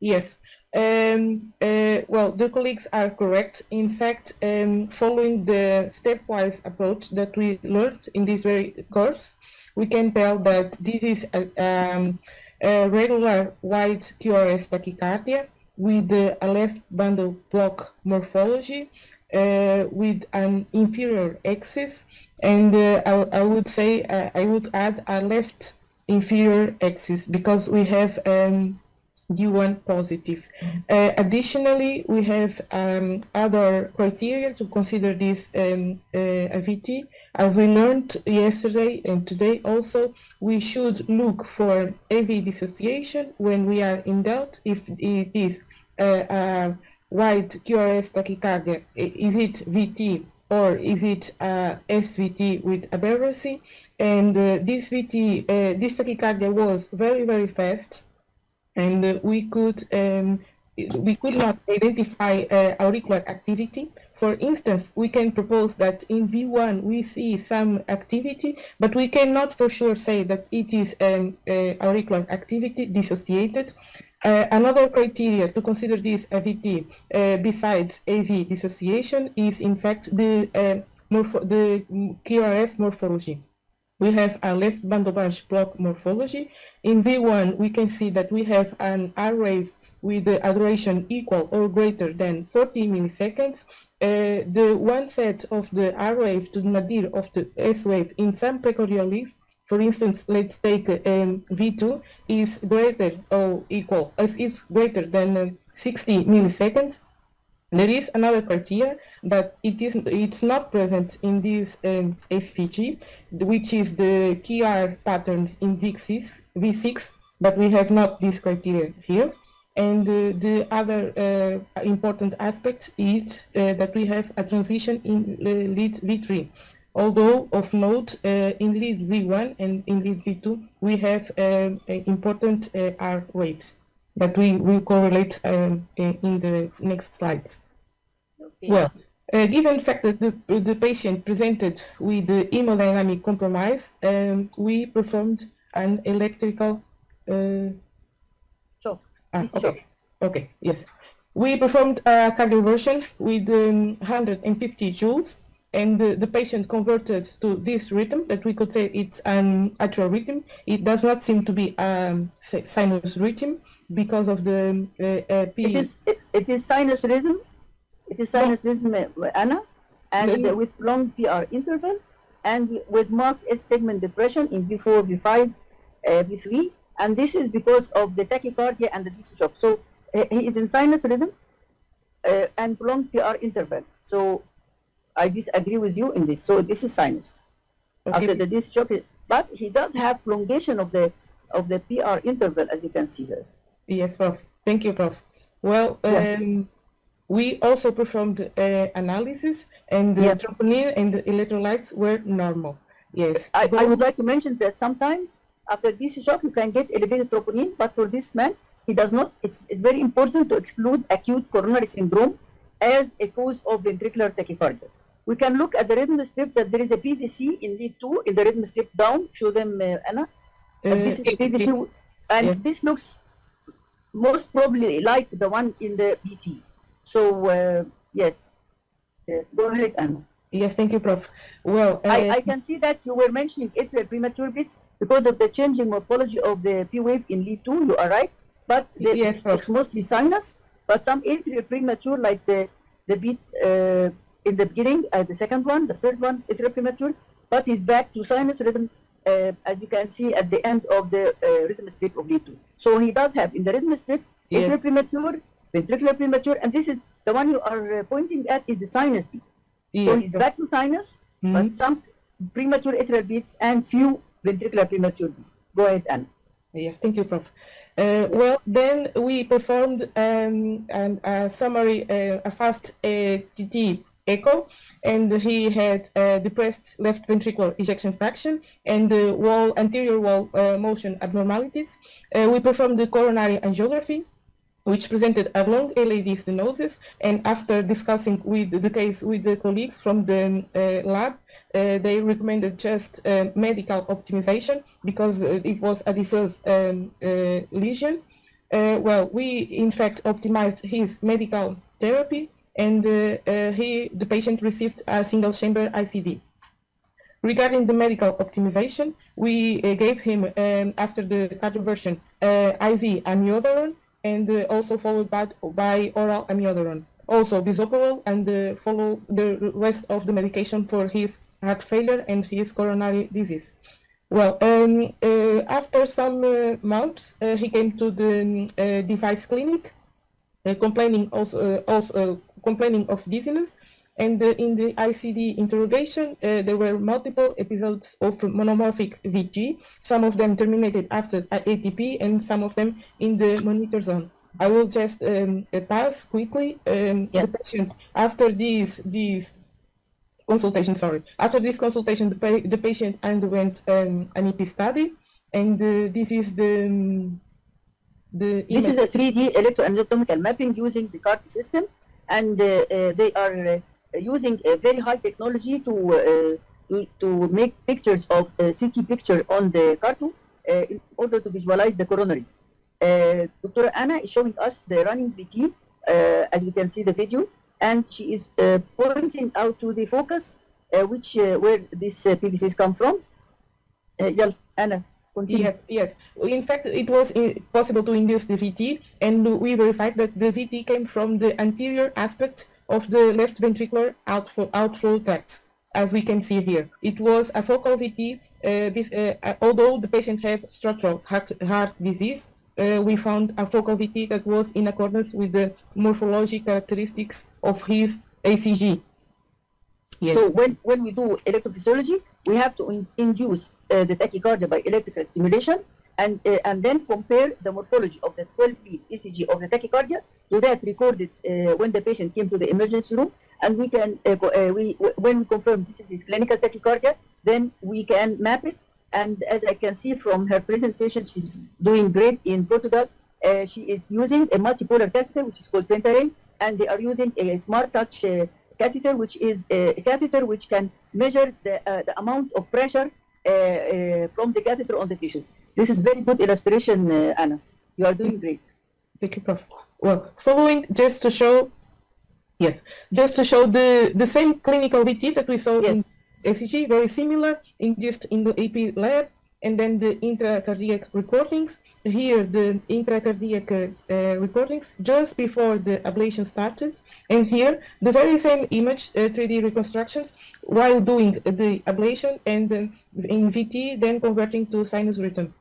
Yes. Um, uh, well, the colleagues are correct. In fact, um, following the stepwise approach that we learned in this very course, we can tell that this is a, um, a regular wide QRS tachycardia with the, a left bundle block morphology uh, with an inferior axis, and uh, I, I would say uh, I would add a left inferior axis because we have um, U1 positive. Uh, additionally, we have um, other criteria to consider this um, uh, AVT. As we learned yesterday and today also, we should look for AV dissociation when we are in doubt if it is uh, wide QRS tachycardia. Is it VT or is it uh, SVT with aberrancy? And uh, this VT, uh, this tachycardia was very, very fast and uh, we could um, we could not identify uh, auricular activity. For instance, we can propose that in V1 we see some activity, but we cannot for sure say that it is um, uh, auricular activity dissociated. Uh, another criteria to consider this AVT uh, besides AV dissociation is in fact the uh, the QRS morphology we have a left bundle branch block morphology. In V1, we can see that we have an R wave with a duration equal or greater than 40 milliseconds. Uh, the one set of the R wave to the nadir of the S wave in some precordial precordialis, for instance, let's take um, V2, is greater or equal, as is greater than uh, 60 milliseconds. There is another criteria but it is it's not present in this um, which is the QR pattern in V6, V6, but we have not this criteria here. And uh, the other uh, important aspect is uh, that we have a transition in uh, lead V3. Although of note, uh, in lead V1 and in lead V2, we have uh, important uh, R waves that we will correlate um, in the next slides. Okay. Well, uh, given the fact that the, the patient presented with the hemodynamic compromise, um, we performed an electrical. Uh, Shock. ah, okay. shock. okay, yes. We performed a cardioversion with um, 150 joules, and the, the patient converted to this rhythm that we could say it's an atrial rhythm. It does not seem to be a um, sinus rhythm because of the uh, uh, P. It is it, it is sinus rhythm. It is sinus rhythm, uh, Anna, and No, with prolonged PR interval, and with marked S segment depression in V4, V5, uh, V3, and this is because of the tachycardia and the DC shock. So he is in sinus rhythm uh, and prolonged PR interval. So I disagree with you in this. So this is sinus Okay. after the shock, but he does have prolongation of the of the PR interval, as you can see here. Yes, Prof. Thank you, Prof. Well, Yeah. um, we also performed uh, analysis, and the Yeah. troponin and the electrolytes were normal. Yes. I, I would like to mention that sometimes after this shock you can get elevated troponin, but for this man, he does not. It's, it's very important to exclude acute coronary syndrome as a cause of ventricular tachycardia. We can look at the rhythm strip that there is a PVC in lead 2 in the rhythm strip down. Show them, uh, Anna. Uh, this is it- PVC, and yeah. this looks most probably like the one in the VT. So, uh, yes. Yes, go ahead, Anna. Yes, thank you, Prof. Well, uh, I, I can see that you were mentioning atrial premature beats because of the changing morphology of the P wave in lead 2. You are right. But the, Yes, it's, it's mostly sinus. But some atrial premature, like the, the beat uh, in the beginning, uh, the second one, the third one, atrial premature, but he's back to sinus rhythm, uh, as you can see at the end of the uh, rhythm strip of lead 2. So he does have in the rhythm strip Yes. atrial premature, ventricular premature, and this is the one you are uh, pointing at is the sinus beat. So yes, he's back to sinus, but Mhm. some premature atrial beats and few ventricular premature beats. Go ahead, Anna. Yes, thank you, Prof. Uh, well, then we performed um, an, a summary, uh, a fast uh, TT echo, and he had depressed left ventricular ejection fraction and the wall anterior wall uh, motion abnormalities. Uh, we performed the coronary angiography, which presented a long LAD stenosis. And after discussing with the case with the colleagues from the uh, lab, uh, they recommended just uh, medical optimization because uh, it was a diffuse um, lesion. Well, we in fact optimized his medical therapy, and uh, he, the patient, received a single chamber ICD. Regarding the medical optimization, we uh, gave him, um, after the cardioversion, uh, IV amiodarone and also followed by, by oral amiodarone. Also bisoprolol and uh, follow the rest of the medication for his heart failure and his coronary disease. Well, um, uh, after some uh, months, he came to the um, device clinic, complaining also, also complaining of dizziness. And uh, in the ICD interrogation, uh, there were multiple episodes of monomorphic VT, some of them terminated after ATP and some of them in the monitor zone. I will just um, uh, pass quickly um, Yeah. the patient after these these consultation. Sorry, after this consultation, the, pa- the patient underwent um, an EP study, and uh, this is the um, the This is a 3D electroanatomical mapping using the CARTO system, and uh, uh, they are uh, using a very high technology to to, make pictures of uh, CT picture on the CARTO in order to visualize the coronaries. Dr. Anna is showing us the running VT, as we can see the video, and she is pointing out to the focus, which where these PVCs come from. Uh, Anna, continue. Yes, yes. In fact, it was possible to induce the VT, and we verified that the VT came from the anterior aspect of the left ventricular outflow, outflow tract, as we can see here. It was a focal VT, uh, this, uh, uh, although the patient had structural heart, heart disease, uh, we found a focal VT that was in accordance with the morphologic characteristics of his ACG. Yes. So when, when we do electrophysiology, we have to in- induce uh, the tachycardia by electrical stimulation and, uh, and then compare the morphology of the 12 lead ECG of the tachycardia to that recorded uh, when the patient came to the emergency room. And we can, uh, uh, we, when we confirm this is clinical tachycardia, then we can map it. And as I can see from her presentation, she's doing great in Portugal. Uh, she is using a multipolar catheter, which is called PentaRay, and they are using a smart touch catheter, which is a catheter which can measure the, uh, the amount of pressure uh, uh, from the catheter on the tissues. This is very good illustration, uh, Anna. You are doing great. Thank you, Prof. Well, following just to show, yes, just to show the the same clinical VT that we saw Yes. in ACG, very similar, induced in the AP lab, and then the intracardiac recordings. Here, the intracardiac uh, uh, recordings just before the ablation started, and here the very same image, uh, 3D reconstructions, while doing the ablation, and then in VT, then converting to sinus rhythm.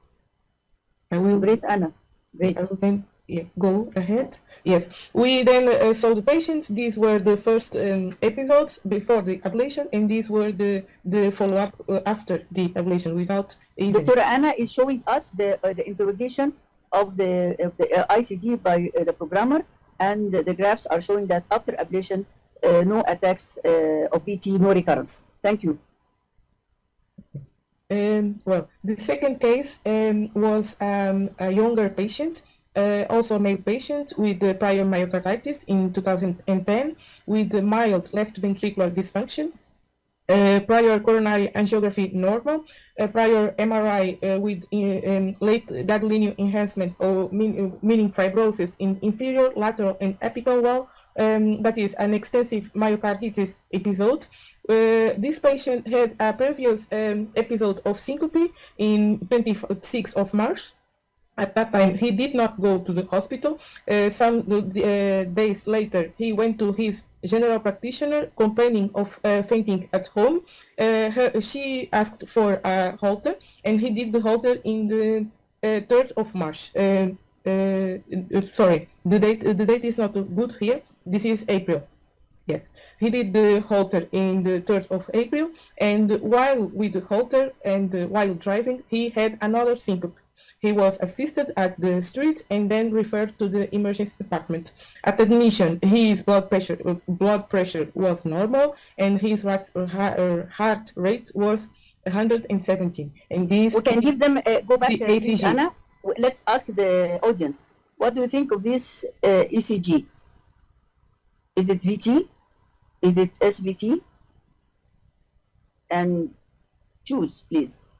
I will Great, Anna. Great. I will then yeah, go ahead. Yes, we then uh, saw the patients. These were the first um, episodes before the ablation, and these were the the follow up uh, after the ablation without even. Dr. Anna is showing us the, uh, the interrogation of the, of the uh, ICD by uh, the programmer, and the graphs are showing that after ablation, uh, no attacks uh, of VT, no recurrence. Thank you. Um, well, the second case um, was um, a younger patient, uh, also male patient with uh, prior myocarditis in 2010 with mild left ventricular dysfunction. Uh, prior coronary angiography normal, uh, prior MRI uh, with uh, um, late gadolinium enhancement or mean, meaning fibrosis in inferior, lateral, and apical wall. Um, that is an extensive myocarditis episode uh, this patient had a previous um, episode of syncope in 26th of March. At that time, he did not go to the hospital. Uh, some uh, days later, he went to his general practitioner complaining of uh, fainting at home. Uh, her, she asked for a Holter, and he did the Holter in the uh, 3rd of March. Uh, uh, sorry, the date the date is not good here. This is April. Yes, he did the Holter in the 3rd of April, and while with the Holter and uh, while driving, he had another syncope. He was assisted at the street and then referred to the emergency department. At admission, his blood pressure blood pressure was normal, and his heart, uh, rate was 117. And this We can give them, uh, go back, The uh, ACG. Anna. Let's ask the audience. What do you think of this uh, ECG? Is it VT? Is it SVT? And choose, please.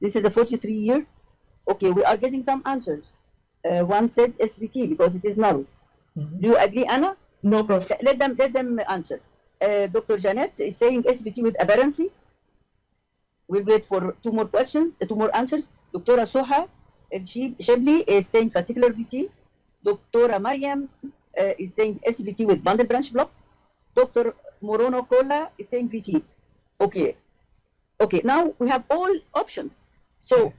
This is a 43 year. Okay, we are getting some answers. Uh, one said SVT because it is null. Do you agree, Anna? no prof. let them let them answer. Uh, Dr. Janet is saying SVT with aberrancy. We'll wait for two more questions, uh, two more answers. Dr. Soha El Shib- Shibli is saying fascicular VT. Dr. Mariam uh, is saying SVT with bundle branch block. Dr. Morono Kola is saying VT. Okay. Okay, now we have all options. So uh,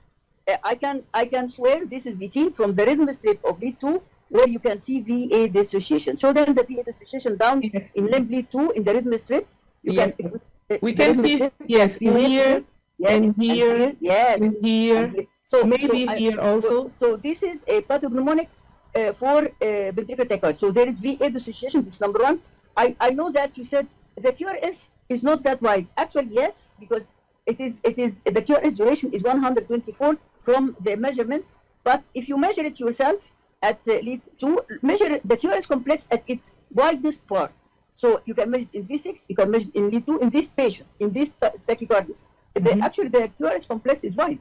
I can I can swear this is VT from the rhythm strip of lead 2 where you can see VA dissociation. Show them the VA dissociation down Yes. in limb lead 2 in the rhythm strip. You Yes. can, if, We the can see, strip, yes, in here, yes, and here, yes, and here, and here. So maybe so I- here also. So, so this is a pathognomonic uh, for uh, ventricular tachycardia. So there is VA dissociation. This is number one. I, I know that you said the QRS is not that wide. Actually, yes, because it is it is the QRS duration is 124 from the measurements. But if you measure it yourself at lead two, measure the QRS complex at its widest part. So you can measure it in V6, you can measure it in lead two in this patient, in this ta- tachycardia. The, actually, the QRS complex is wide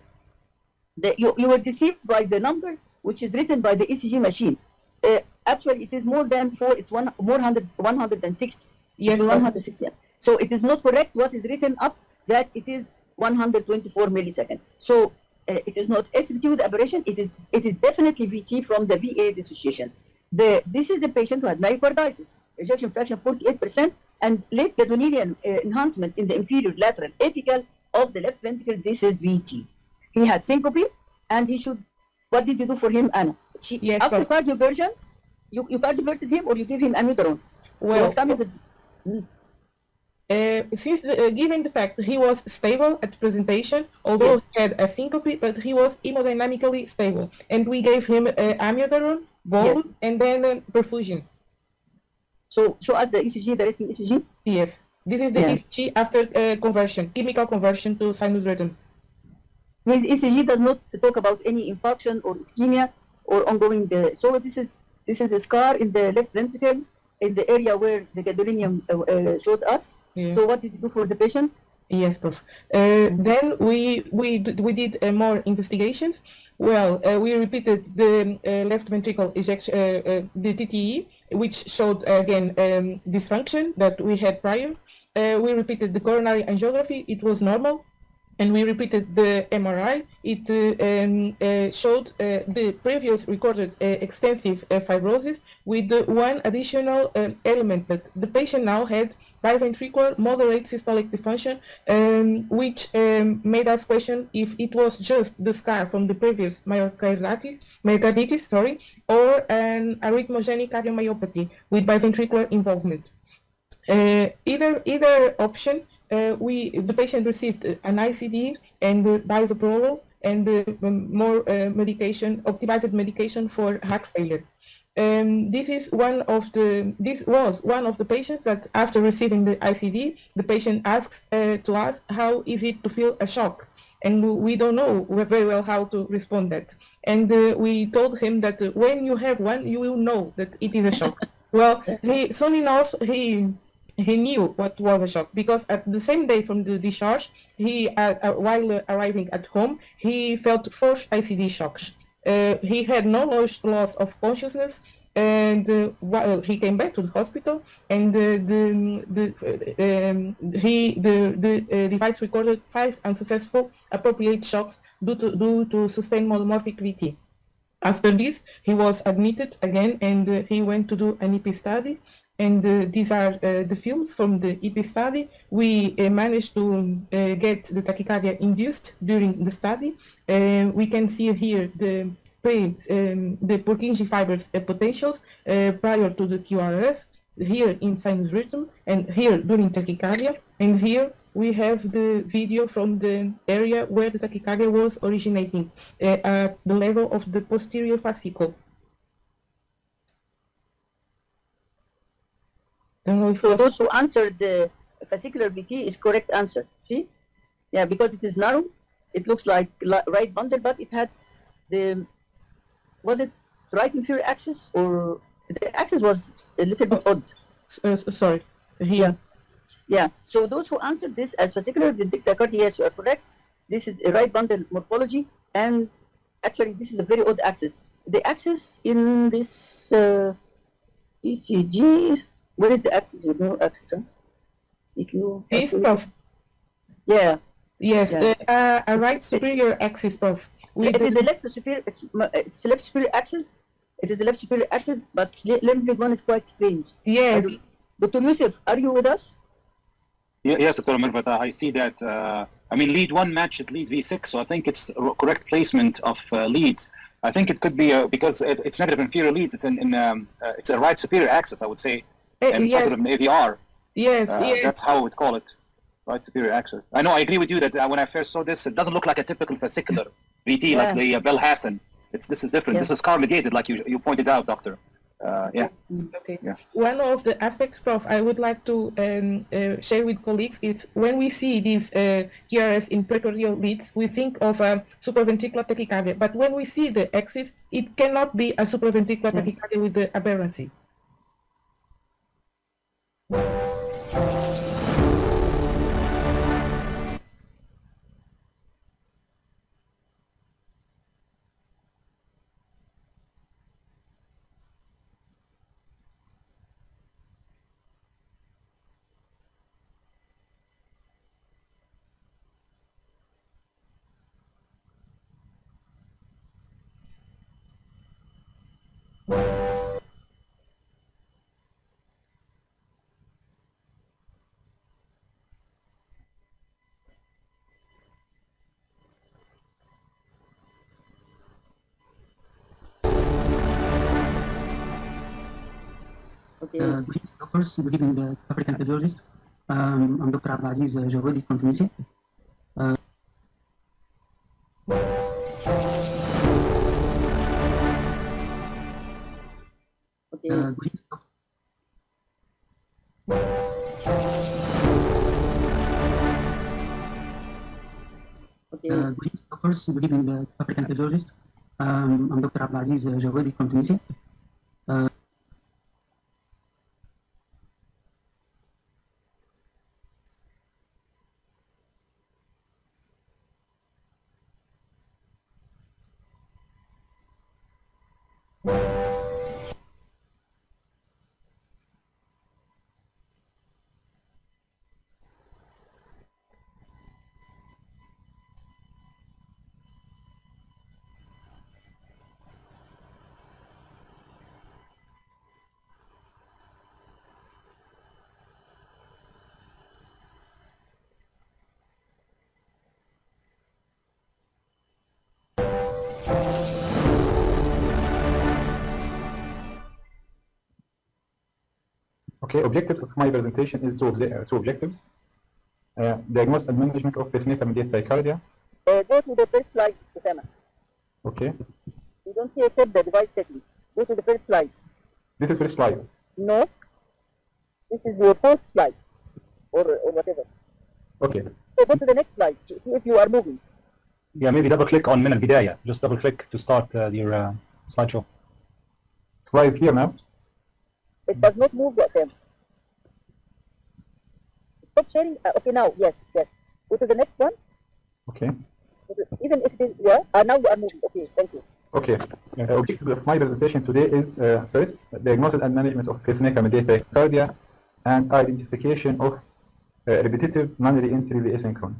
the, you, you were deceived by the number which is written by the ECG machine. Uh, actually, it is more than four, it's one, more 100, 160. Yes, It's but- 160. So it is not correct what is written up that it is 124 milliseconds. So uh, it is not SVT with aberration, it is, it is definitely VT from the VA dissociation. The, this is a patient who had myocarditis, ejection fraction 48%, and late gadolinium uh, enhancement in the inferior lateral apical of the left ventricle. This is VT. He had syncope, and he should. What did you do for him, Anna? She, Yes, after cardioversion, you, you cardioverted him or you give him amiodarone? He Well, was coming with- Uh, since the, uh, given the fact he was stable at presentation, although Yes. he had a syncope, but he was hemodynamically stable, and we gave him uh, amiodarone, bolus, Yes. and then uh, perfusion. so show us the ECG, the resting ECG. Yes, this is the Yeah. ECG after uh, conversion, chemical conversion to sinus rhythm. His ECG does not talk about any infarction or ischemia or ongoing. Uh, so this is this is a scar in the left ventricle in the area where the gadolinium uh, uh, showed us. Yeah. So what did you do for the patient? Yes, prof. Uh, then we we we did uh, more investigations. Well, uh, we repeated the uh, left ventricle ejection, uh, uh, the TTE, which showed again um, dysfunction that we had prior. Uh, we repeated the coronary angiography; it was normal, and we repeated the MRI. It uh, um, uh, showed uh, the previous recorded extensive fibrosis with one additional um, element that the patient now had biventricular moderate systolic dysfunction, um, which um, made us question if it was just the scar from the previous myocarditis, myocarditis, sorry, or an arrhythmogenic cardiomyopathy with biventricular involvement. Uh, either either option, uh, we the patient received uh, an ICD and uh, bisoprolol and uh, more uh, medication, optimized medication for heart failure. Um, this is one of the this was one of the patients that after receiving the ICD, the patient asks uh, to us how is it to feel a shock, and we don't know very well how to respond that. And uh, we told him that when you have one, you will know that it is a shock. well, he soon enough he he knew what was a shock because at the same day from the discharge, he uh, uh, while uh, arriving at home, he felt four ICD shocks. Uh, he had no loss, loss of consciousness, and uh, while he came back to the hospital, and uh, the the um, he the the uh, device recorded five unsuccessful appropriate shocks due to due to sustained monomorphic VT. After this, he was admitted again, and uh, he went to do an EP study. And uh, these are uh, the films from the EP study. We uh, managed to uh, get the tachycardia induced during the study. Uh, we can see here the pre, um, the Purkinje fibers uh, potentials prior to the QRS, here in sinus rhythm, and here during tachycardia. And here we have the video from the area where the tachycardia was originating at the level of the posterior fascicle. If So those who answered the fascicular VT is correct answer. See? Yeah, because it is narrow, it looks like right bundle, but it had the was it right inferior axis or the axis was a little bit odd. uh, sorry, here. Yeah. So those who answered this as fascicular ventricular yes, you are correct. This is a right bundle morphology, and actually this is a very odd axis. The axis in this uh, ECG, where is the axis with no axis? Huh? EQ. Yes, prof. Yeah. Yes, Yeah. uh, uh, a right superior axis, prof. With it is the- a left superior. It's it's a left superior axis. It is a left superior axis, but le- limb lead one is quite strange. yes, Dr. Yusuf, are you with us? Ye- Yes, Dr. Mirvat, I see that. Uh, I mean, lead one matched lead V6, so I think it's a correct placement of uh, leads. I think it could be uh, because it, it's negative inferior leads. It's in, in um, uh, it's a right superior axis, I would say, Uh, and yes, positive AVR. yes, Uh, yes. That's how I would call it, right superior axis. I know, I agree with you that uh, when I first saw this, it doesn't look like a typical fascicular VT like the uh, Belhassen. It's this is different. Yeah. This is corrugated, like you you pointed out, Doctor. Uh, yeah. Okay. Yeah. One of the aspects, Prof, I would like to um, uh, share with colleagues is when we see these uh, QRS in precordial leads, we think of a supraventricular tachycardia. But when we see the axis, it cannot be a supraventricular tachycardia with the aberrancy. Okay. Good evening, doctors. Good evening, uh, African cardiologist. Um, I'm Dr. Abdelaziz uh, Jawadi from Tunisia. okay. Uh, good evening, doc- okay. uh, good evening, doctors. Good evening, uh, African cardiologist. Um, I'm Dr. Abdelaziz uh, Jawadi from Tunisia. Okay, objective of my presentation is two, obje- uh, two objectives. Uh, diagnosis and management of pacemaker mediated tachycardia. Uh, go to the first slide, Osama. Okay, You don't see except the device setting. Go to the first slide. this is first slide. No. This is your first slide, or, or whatever. Okay, So go to the next slide. See if you are moving. yeah, maybe double click on من البداية. Just double click to start uh, your uh, slideshow. Slide here now. It does not move the attempt. Stop sharing. Uh, okay, now, yes, yes. Go to the next one. Okay, Even if it is, yeah, uh, now you are moving. Okay, thank you. Okay. Uh, objective of my presentation today is uh, first, diagnosis and management of pacemaker mediated tachycardia and identification of uh, repetitive non-reentry asynchrony.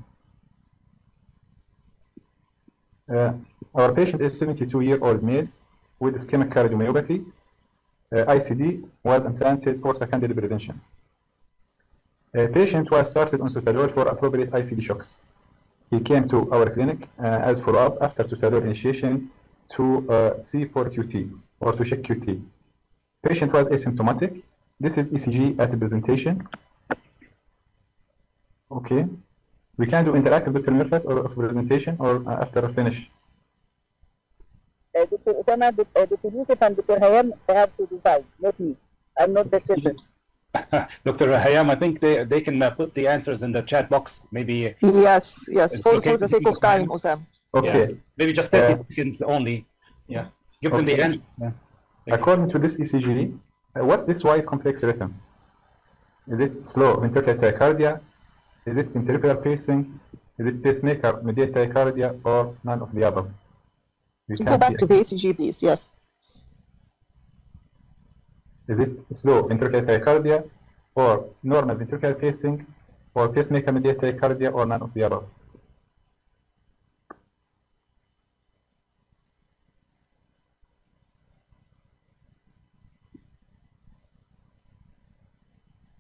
Uh, our patient is 72-year-old male with ischemic cardiomyopathy. Uh, ICD was implanted for secondary prevention. A patient was started on Sotalol for appropriate ICD shocks. He came to our clinic uh, as follow-up after Sotalol initiation to uh, see for QT or to check QT. Patient was asymptomatic. This is ECG at the presentation. Okay. We can do interactive Dr. Mirfat or of presentation or uh, after finish. Uh, Dr. Osama, Dr. uh, Dr. Yusuf and Dr. Hayam have to decide, not me. I'm not the children. Dr. Hayam, I think they, they can uh, put the answers in the chat box. Maybe Yes, yes, for, okay for the sake of time, on- Osam. Okay. yes, maybe just 30 Uh, seconds only. Yeah. Give them the end. Yeah. According to this ECG, uh, what's this wide complex rhythm? Is it slow ventricular tachycardia? Is it ventricular pacing? Is it pacemaker mediated tachycardia or none of the above? You Go back to the ECG, please. Yes. Is it slow ventricular tachycardia or normal ventricular pacing or pacemaker mediated tachycardia or none of the above?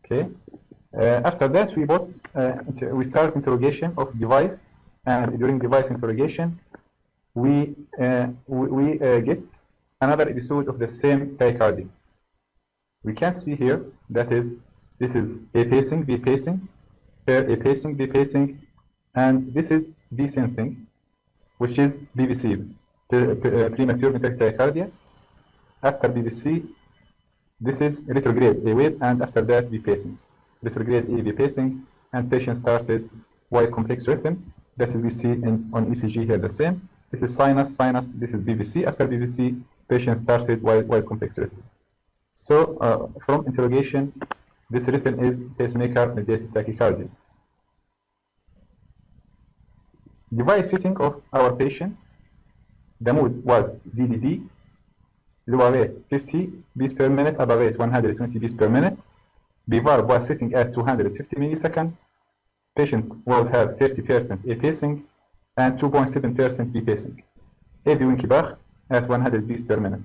Okay. Uh, after that, we put, uh, we start interrogation of device, and during device interrogation, we uh, we, we uh, get another episode of the same tachycardia. We can see here that is this is A pacing, B pacing, here A pacing, B pacing, and this is B sensing, which is BBC, uh, premature ventricular tachycardia. After BBC, this is retrograde A wave, and after that B pacing, retrograde A B pacing, and patient started wide complex rhythm. That is we see in, on ECG here the same. This is sinus, sinus. This is BBC. After BBC, patient started wide, wide complex rhythm. So uh, from interrogation, this rhythm is pacemaker mediated tachycardia. Device setting of our patient, the mood was DDD, lower rate 50 beats per minute, upper rate 120 beats per minute. BVAR was sitting at 250 milliseconds. Patient was have 30% A pacing and 2.7% B pacing. AV Wenckebach at 100 beats per minute.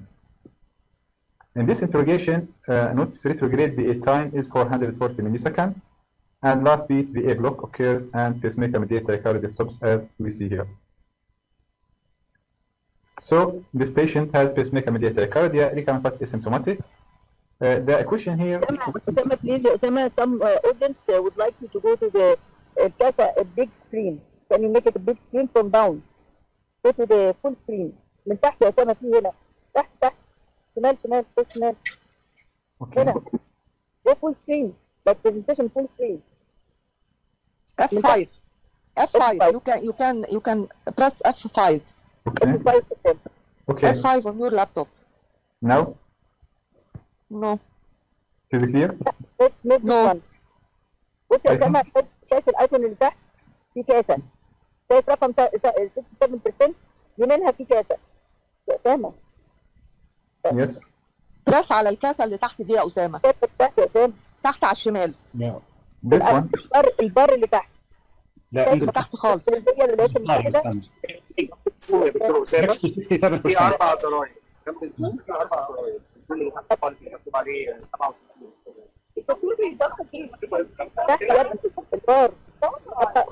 In this interrogation, uh, notice retrograde VA time is 440 millisecond, and last beat VA block occurs and pacemaker mediated tachycardia stops as we see here. So this patient has pacemaker mediated tachycardia, recurrent but asymptomatic. Uh, the question here, Osama, please, Osama, some uh, audience uh, would like you to go to the uh, CASA, a big screen. Can you make it a big screen from down? Go to the full screen. من تحت يا أسامة في هنا. تحت تحت. شمال شمال فوق شمال هنا جو فول سكرين برزنتيشن فول سكرين اف 5 اف 5 يو كان يو كان بريس اف 5 أوكي اف 5 اون يور لابتوب نو نو Is it clear? No. بص شايف الأيكون اللي تحت في كاسة. شايف رقم 67% منها في كاسة. فاهمة؟ يس بس على الكاسه اللي تحت دي يا أسامة. تحت على الشمال. البر البر اللي تحت. لا انت تحت خالص. هي اللي لقيت في أربع زراير أربع زراير.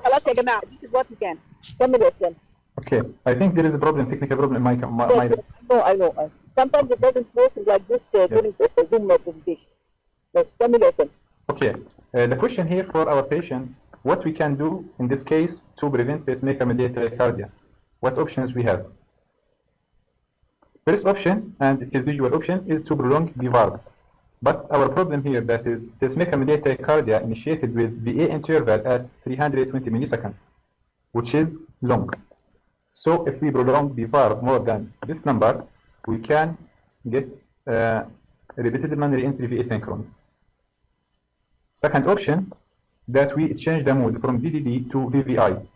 خلاص يا جماعة. دي سيبوها مكان كمل يا أسامة. Okay, I think there is a problem, technical problem. My, my, my... No, I know. Sometimes it doesn't work like this uh, yes. during the Zoom presentation. But let me listen. Okay, uh, the question here for our patient, what we can do in this case to prevent pacemaker-mediated tachycardia? What options we have? First option, and it is usual option, is to prolong the BVARB. But our problem here that is pacemaker-mediated tachycardia initiated with VA interval at 320 milliseconds, which is long. So if we prolong BVARB more than this number, we can get uh, repetitive non-reentry VA synchrony. Second option, that we change the mode from DDD to VVI.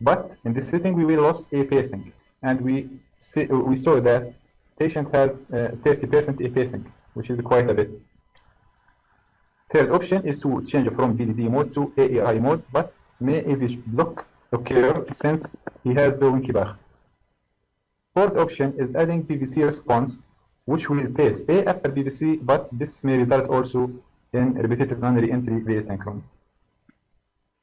But in this setting, we will lose A pacing, and we see, we saw that patient has uh, 30% a pacing, which is quite a bit. Third option is to change from BDD mode to AAI mode, but may AV block occur since he has low Wenckebach. Fourth option is adding PVC response, which will pace A after PVC, but this may result also in repetitive non-reentry via.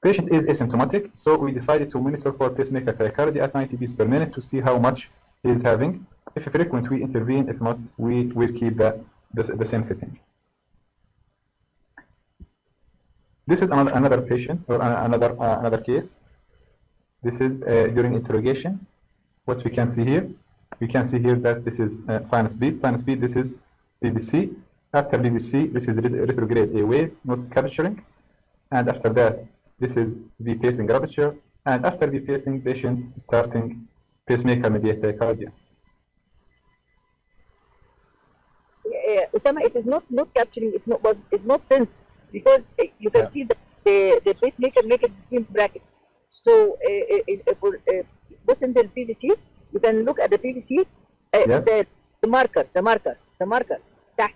Patient is asymptomatic, so we decided to monitor for pacemaker tachycardia at 90 beats per minute to see how much he is having. If frequent, we intervene. If not, we will keep the, the, the same setting. This is another, another patient or another uh, another case. This is uh, during interrogation. What we can see here, we can see here that this is uh, sinus beat. Sinus beat. This is BBC. After BBC, this is retrograde A wave, not capturing. And after that, this is the pacing rupture. And after the pacing, patient starting pacemaker mediated tachycardia. uh, Osama, it is not not capturing. It not was is not sensed because you can see that the the pacemaker make it between brackets. So uh, uh, uh, for uh, listen to the PVC, you can look at the PVC. Uh, Yes. the, the marker, the marker, the marker تحت.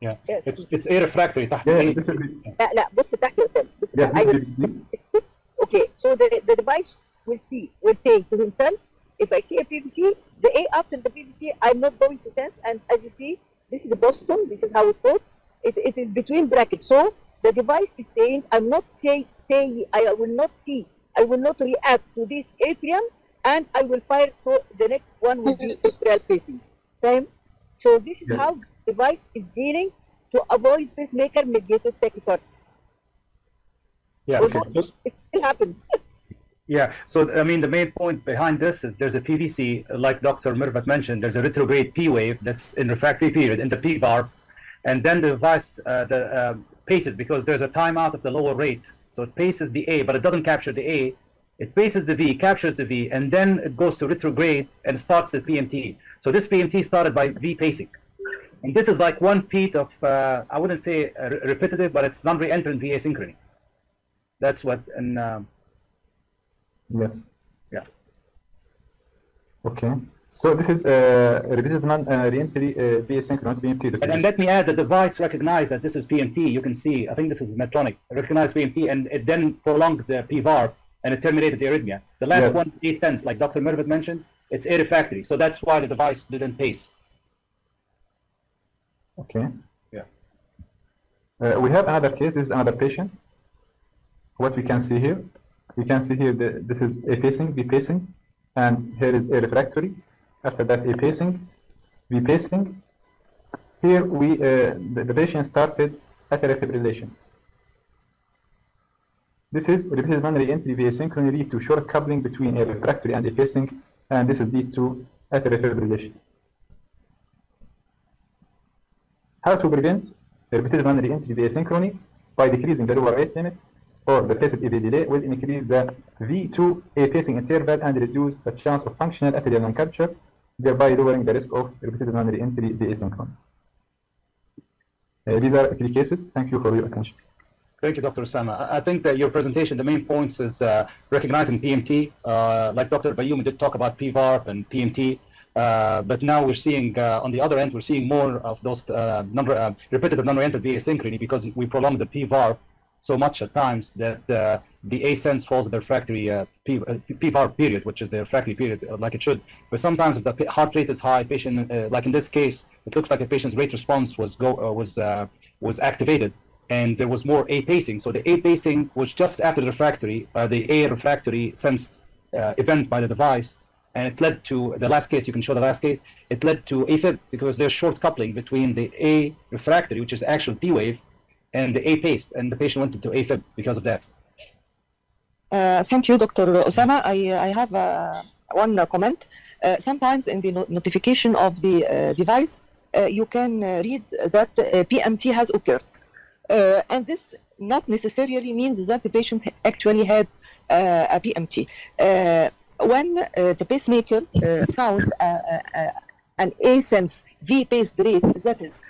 Yeah. Yes. It's it's air refractory تحت Yeah, A. this is لا لا بص تحت يا اسامه بص yes, تحت. this أيوة. is BBC. Okay, so the, the device will see, will say to himself, if I see a PVC, the A after the PVC, I'm not going to sense. And as you see, this is the Boston, this is how it works. It, it is between brackets. So the device is saying, I'm not say, say, I will not see, I will not react to this atrium, and I will fire to the next one will be atrial pacing. Time. So this is Yes. how device is dealing to avoid pacemaker mediated tachycardia. Yeah. Although Just- it still happens. Yeah, so I mean, the main point behind this is there's a PVC, like Dr. Mervat mentioned, there's a retrograde P wave that's in refractory period in the P VARP, and then the device uh, the, uh, paces because there's a timeout of the lower rate. So it paces the A, but it doesn't capture the A. It paces the V, captures the V, and then it goes to retrograde and starts the PMT. So this PMT started by V pacing. And this is like one beat of, uh, I wouldn't say uh, re- repetitive, but it's non re-entrant VA synchrony. That's what, and um, Yes. yeah. Okay. So this is uh, repeated non uh, reentry uh, BA synchronous BMT. And, let me add, the device recognized that this is PMT. You can see, I think this is Medtronic, recognized PMT, and it then prolonged the PVAR and it terminated the arrhythmia. The last Yes. one made sense, like Dr. Mervat mentioned, it's air refractory. So that's why the device didn't pace. Okay. Yeah. Uh, we have another case. This is another patient. What we can see here, we can see here that this is a pacing, B pacing, and here is a refractory. After that, a pacing, B pacing. Here we uh, the, the patient started atrial fibrillation. This is repeated non-reentry via synchrony lead to short coupling between a refractory and a pacing, and this is lead to atrial fibrillation. How to prevent repeated non-reentry via synchrony by decreasing the lower rate limit or the passive EV delay will increase the V2 A pacing interval and reduce the chance of functional atrial non-capture, thereby lowering the risk of repeated non-reentry synchrony. Uh, these are three cases. Thank you for your attention. Thank you, Dr. Osama. I- think that your presentation, the main points is uh, recognizing PMT. Uh, like Dr. Bayoumi did talk about PVARP and PMT. Uh, but now we're seeing, uh, on the other end, we're seeing more of those uh, number, uh, repetitive non-oriented VA synchrony because we prolong the PVARP so much at times that the A-sense falls in the refractory uh, P, uh, PVARP period, which is the refractory period, uh, like it should. But sometimes if the heart rate is high, patient, uh, like in this case, it looks like a patient's rate response was go uh, was uh, was activated, and there was more A pacing. So the A pacing was just after the refractory, uh, the A refractory sense event by the device, and it led to the last case. You can show the last case. It led to AFib because there's short coupling between the A refractory, which is the actual P wave, and the A pace, and the patient went into AFib because of that. Uh, thank you, Dr. Osama. I, I have uh, one comment. Uh, sometimes in the no- notification of the uh, device, uh, you can uh, read that uh, PMT has occurred. Uh, and this not necessarily means that the patient actually had a PMT. When the pacemaker found an A-sense V-paced rate that is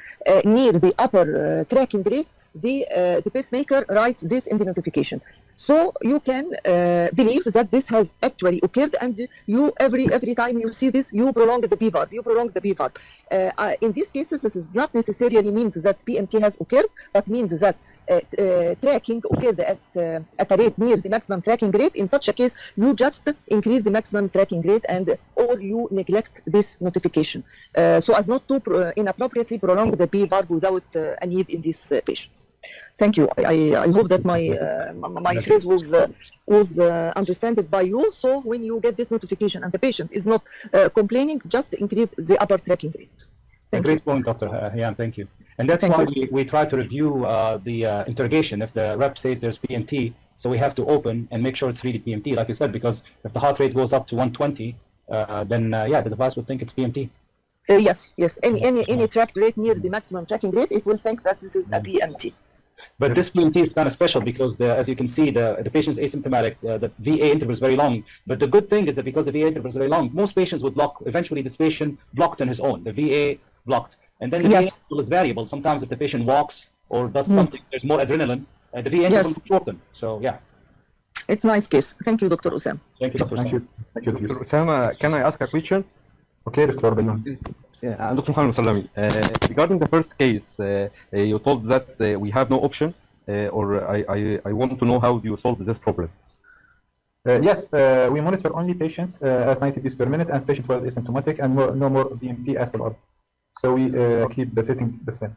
near the upper tracking rate, the, the pacemaker writes this in the notification. So you can uh, believe that this has actually occurred, and you every every time you see this, you prolong the PVAR, you prolong the PVAR. Uh, uh, in these cases, this is not necessarily means that PMT has occurred, but means that uh, uh, tracking occurred at uh, at a rate near the maximum tracking rate. In such a case, you just increase the maximum tracking rate, and or you neglect this notification, uh, so as not to pro- inappropriately prolong the PVAR without uh, a need in these uh, patients. Thank you. I, I, hope that my uh, my- phrase was uh, was uh, understood by you. So when you get this notification and the patient is not uh, complaining, just increase the upper tracking rate. A great point, Dr. Hayam. Thank you. And that's Thank why you. we, we try to review uh, the uh, interrogation. If the rep says there's PMT, so we have to open and make sure it's really PMT, like you said, because if the heart rate goes up to 120, uh, then uh, yeah, the device would think it's PMT. Uh, yes, yes. Any any any track rate near the maximum tracking rate, it will think that this is a PMT. But this PMT is kind of special because, the, as you can see, the, the patient is asymptomatic. Uh, the VA interval is very long. But the good thing is that because the VA interval is very long, most patients would block. Eventually, this patient blocked on his own. The VA blocked, and then the VA interval is variable. Sometimes if the patient walks or does Mm. something, there's more adrenaline. Uh, the VA interval Yes. is shortened. So yeah, It's a nice case. Thank you, Dr. Osam. thank you, Dr. Thank Sam. you. Thank you. Dr. Osama, can I ask a question? Okay, Dr. Bayoum. Yeah, uh, Dr. Muhammad Salami, uh, regarding the first case, uh, uh, you told that uh, we have no option, uh, or I, I, I want to know how do you solve this problem? Uh, yes, uh, we monitor only patient uh, at 90 beats per minute and patient was asymptomatic and more, no more BMT at follow-up. So we uh, keep the setting the same.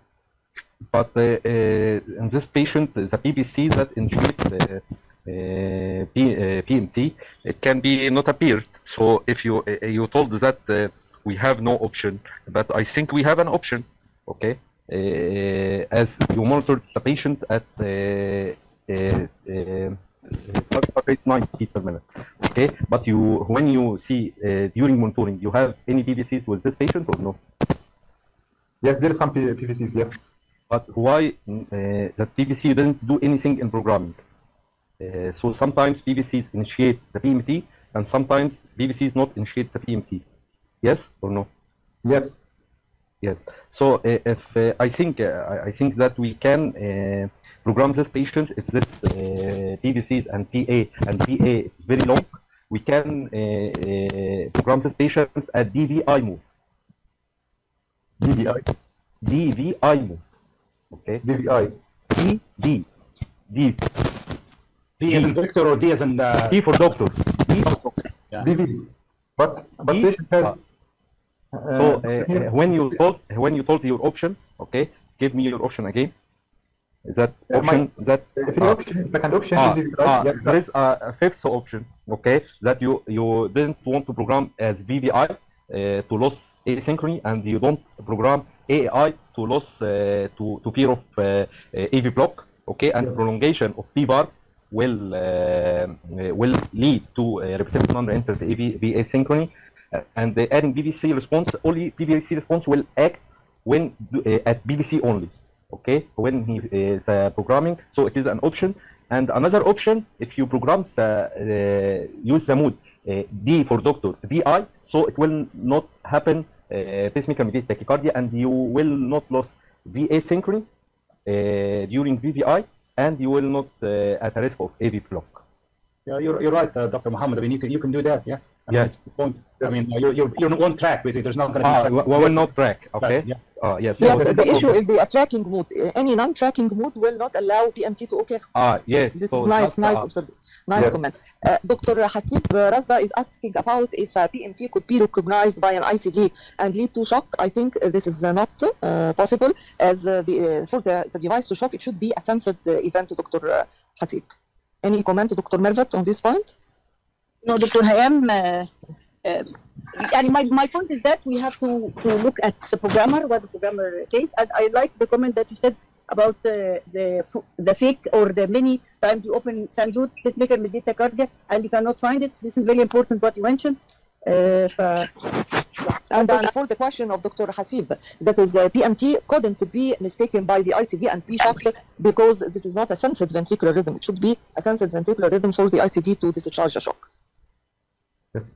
But uh, uh, in this patient, the PBC that uh, uh, P, uh, PMT, it can be not appeared. So if you uh, you told that uh, we have no option, but I think we have an option, okay? Uh, as you monitor the patient at uh, uh, rate 90 beats per minute, okay? But you when you see uh, during monitoring, you have any pvcs with this patient or no? Yes, there is some PVCs, yes. But why uh, that PVC didn't do anything in programming? Uh, so sometimes PVCs initiate the PMT, and sometimes PVCs not initiate the PMT. Yes or no? Yes. Yes. So uh, if uh, I think uh, I- I think that we can uh, program this patient if this uh, PVCs and PA and PA is very long, we can uh, uh, program this patient at DVI mode. DVI. DVI mode. Okay. DVI. D D D. D as in Victor or D as in uh, D for doctor. D for doctor. Yeah. DVD. But but D- patient has. Uh, So uh, uh, when you told when you told your option, okay, give me your option again. Is that Uh, my- option that ah, option, second option ah, is ah, yes, there is a, fifth option, okay, that you you didn't want to program as VVI uh, to loss asynchrony, and you don't program AI to loss uh, to to fear of uh, uh, AV block, okay, and Yes. prolongation of PVAR will uh, uh, will lead to uh, repetitive non-entered AV V asynchrony, uh, and the adding BBC response only BBC response will act when uh, at BBC only okay when he is uh, programming so it is an option and another option if you program the uh, use the mode uh, d for doctor vi so it will not happen uh, pacemaker mediated tachycardia and you will not lose va synchrony uh, during vvi and you will not uh, at risk of av block Yeah, you're, you're right, uh, Dr. Mohammed. I mean, you can, you can do that, yeah. I mean, Yeah. it's a good point. I mean, you're, you're, you're on one track, basically. There's not going to be. ah, track- we we will not track okay Right, yeah. uh, yes Yes, so the issue is the tracking mode. Uh, Any non-tracking mode will not allow PMT to occur. ah yes This so is nice, nice uh, observation, nice Yes. comment. Uh, Dr. Hasib Raza is asking about if uh, PMT could be recognized by an ICD and lead to shock. I think uh, this is uh, not uh, possible. As uh, the, uh, for the, the device to shock, it should be a sensed uh, event. Dr. uh, Hasib, any comment, Dr. Mervat, on this point? in order to am uh, uh, and my, my point is that we have to, to look at the programmer, what the programmer says. And I like the comment that you said about uh, the the fake or the many times you open Sanjut pacemaker with tachycardia and you cannot find it. This is very important what you mentioned. Uh, for... and, then for the question of Dr. Hasib, that is uh, PMT couldn't be mistaken by the ICD and PSHOC because this is not a sensitive ventricular rhythm. It should be a sensitive ventricular rhythm for the ICD to discharge a shock. Yes.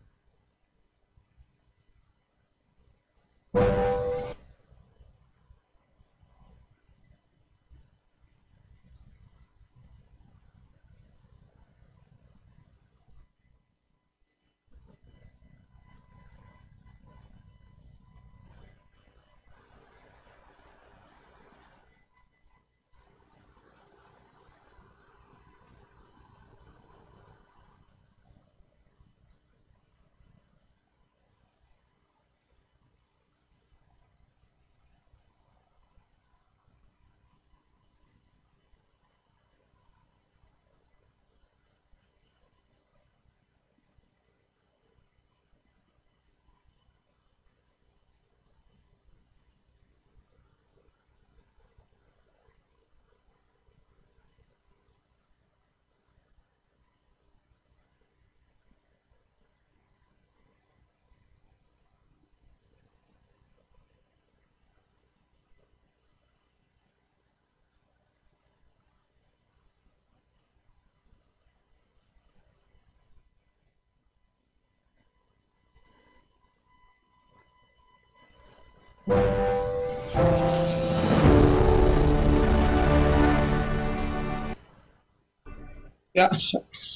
Yeah,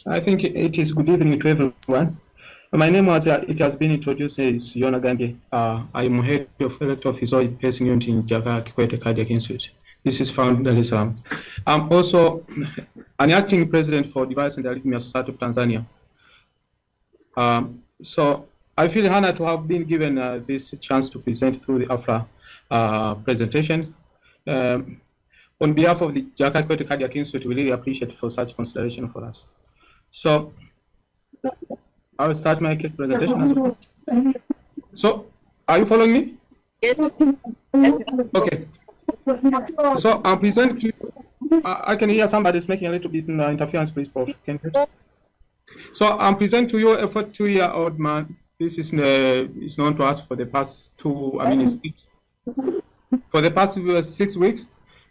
I think it is good evening to everyone. My name was, uh, it has been introduced as Yona Gandhi. Uh, I am head of director electrophysiology pacing unit in Jakaya Kikwete Cardiac Institute. This is found in Dar es Salaam. I'm also an acting president for Device and Arrhythmia Society of Tanzania. Um, so I feel honored to have been given uh, this chance to present through the AFHRA uh, presentation. Um, on behalf of the Jakaya Kikwete Cardiac Institute, we really appreciate for such consideration for us. So I will start my case presentation. as well. So are you following me? Yes. Okay. So I'm presenting to you. I I can hear somebody's making a little bit uh, interference, please, Prof. Can you? So I'm presenting to you a 42-year-old man. This is uh, is known to us for the past two, I mean, it's, it's for the past uh, six weeks.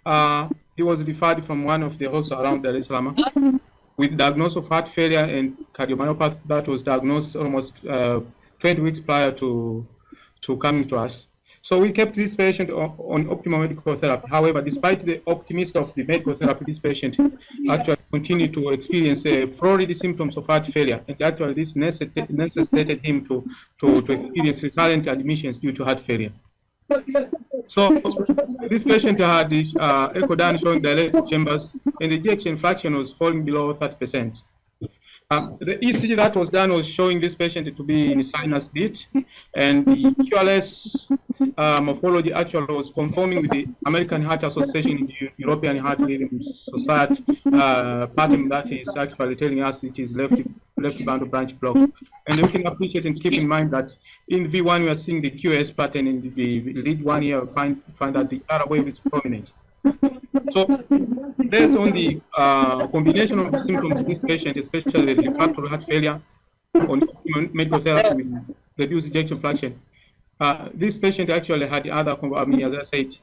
Uh, he was referred from one of the hospitals around Dar es Salaam with diagnosis of heart failure and cardiomyopathy that was diagnosed almost uh, 20 weeks prior to to coming to us. So we kept this patient on, on optimal medical therapy. However, despite the optimism of the medical therapy, this patient actually continued to experience uh, florid symptoms of heart failure. And actually, this necessitated him to, to, to experience recurrent admissions due to heart failure. So this patient had uh, echo done showing dilated chambers, and the ejection fraction was falling below 30%. Um, the ECG that was done was showing this patient to be in sinus lead, and the QRS uh, morphology actually was conforming with the American Heart Association and the European Heart Rhythm Society uh, pattern that is actually telling us it is left left bundle branch block. And we can appreciate and keep in mind that in V1 we are seeing the QS pattern, in the lead one here find find that the R wave is prominent. So based on the uh, combination of the symptoms of this patient, especially the refractory heart failure, on medical therapy with reduced ejection fraction, uh, this patient actually had other, I mean, as I said,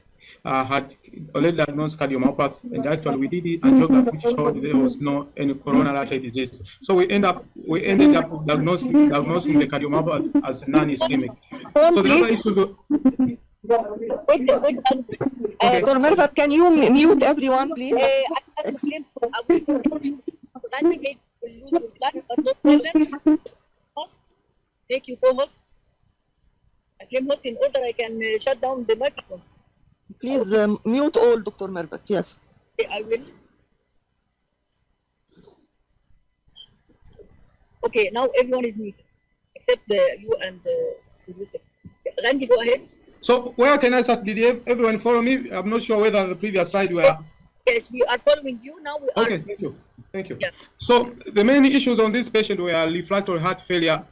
uh, had already diagnosed cardiomyopathy, and actually we did the angiography which showed there was no any coronary artery disease. So we end up we ended up diagnosing diagnosing the cardiomyopathy as non-ischemic. So the other issue. Uh, Dr. Mervat, can you mute everyone, please? Make you co-host. I can host in order I can uh, shut down the microphones. Please um, mute all, Dr. Mervat. Yes. Okay, I will. Okay, now everyone is muted except uh, you and uh, Yusuf. Randy, go ahead. So where can I start? Did everyone follow me? I'm not sure whether the previous slide were. Yes, we are following you now. We are. Okay, thank you. Thank you. So the main issues on this patient were refractory heart failure,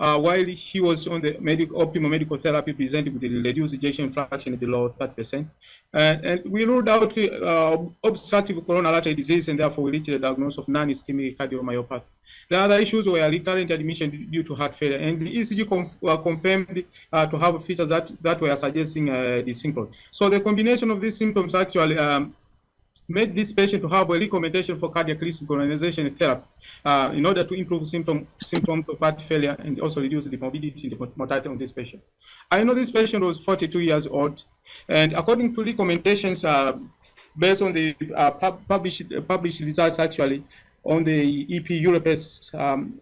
uh, while he was on the medical, optimal medical therapy presented with the reduced ejection fraction below 30%. And, and we ruled out uh, obstructive coronary artery disease, and therefore we reached the diagnosis of non-ischemic cardiomyopathy. The other issues were recurrent admission due to heart failure, and the ECG uh, confirmed uh, to have features that, that were suggesting uh, the syndrome. So the combination of these symptoms actually um, made this patient to have a recommendation for cardiac resynchronization therapy uh, in order to improve symptom, symptoms of heart failure and also reduce the morbidity and the mortality of this patient. I know this patient was 42 years old, and according to recommendations uh, based on the uh, pub- published, published results actually, on the EP Europace um,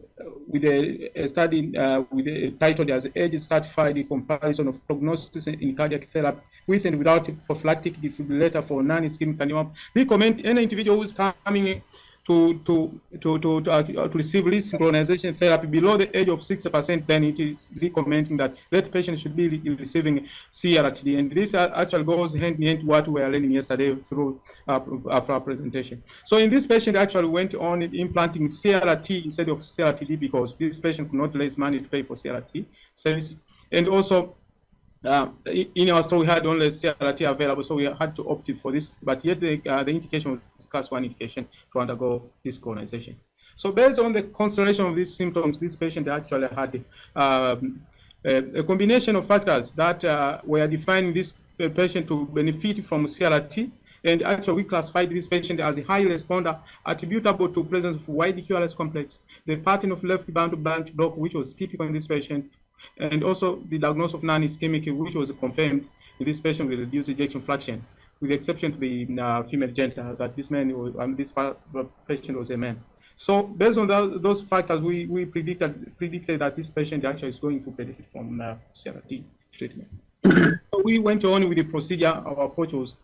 with a, a study uh, with a titled as age stratified comparison of prognosis in cardiac therapy with and without prophylactic defibrillator for non-ischemic cardiomyopathy. Recommend any individual who is coming to to to to, uh, to receive resynchronization therapy below the age of 60%, then it is recommending that that patient should be re- receiving CRT. And this uh, actually goes hand in hand what we were learning yesterday through uh, our presentation. So in this patient actually went on implanting CRT instead of CRTD because this patient could not raise money to pay for CRT service. And also uh, in our store, we had only CRT available, so we had to opt for this. But yet, the, uh, the indication was class one indication to undergo this colonization. So, based on the constellation of these symptoms, this patient actually had um, a, a combination of factors that uh, were defining this patient to benefit from CRT. And actually, we classified this patient as a high responder attributable to presence of wide QRS complex, the pattern of left bundle branch block, which was typical in this patient, and also the diagnosis of non-ischemic, which was confirmed in this patient with reduced ejection fraction, with the exception to the uh, female gender, that this man, was, I mean, this patient was a man. So based on those, those factors, we, we predicted, predicted that this patient actually is going to benefit from uh, CRT treatment. so we went on with the procedure. Our approach was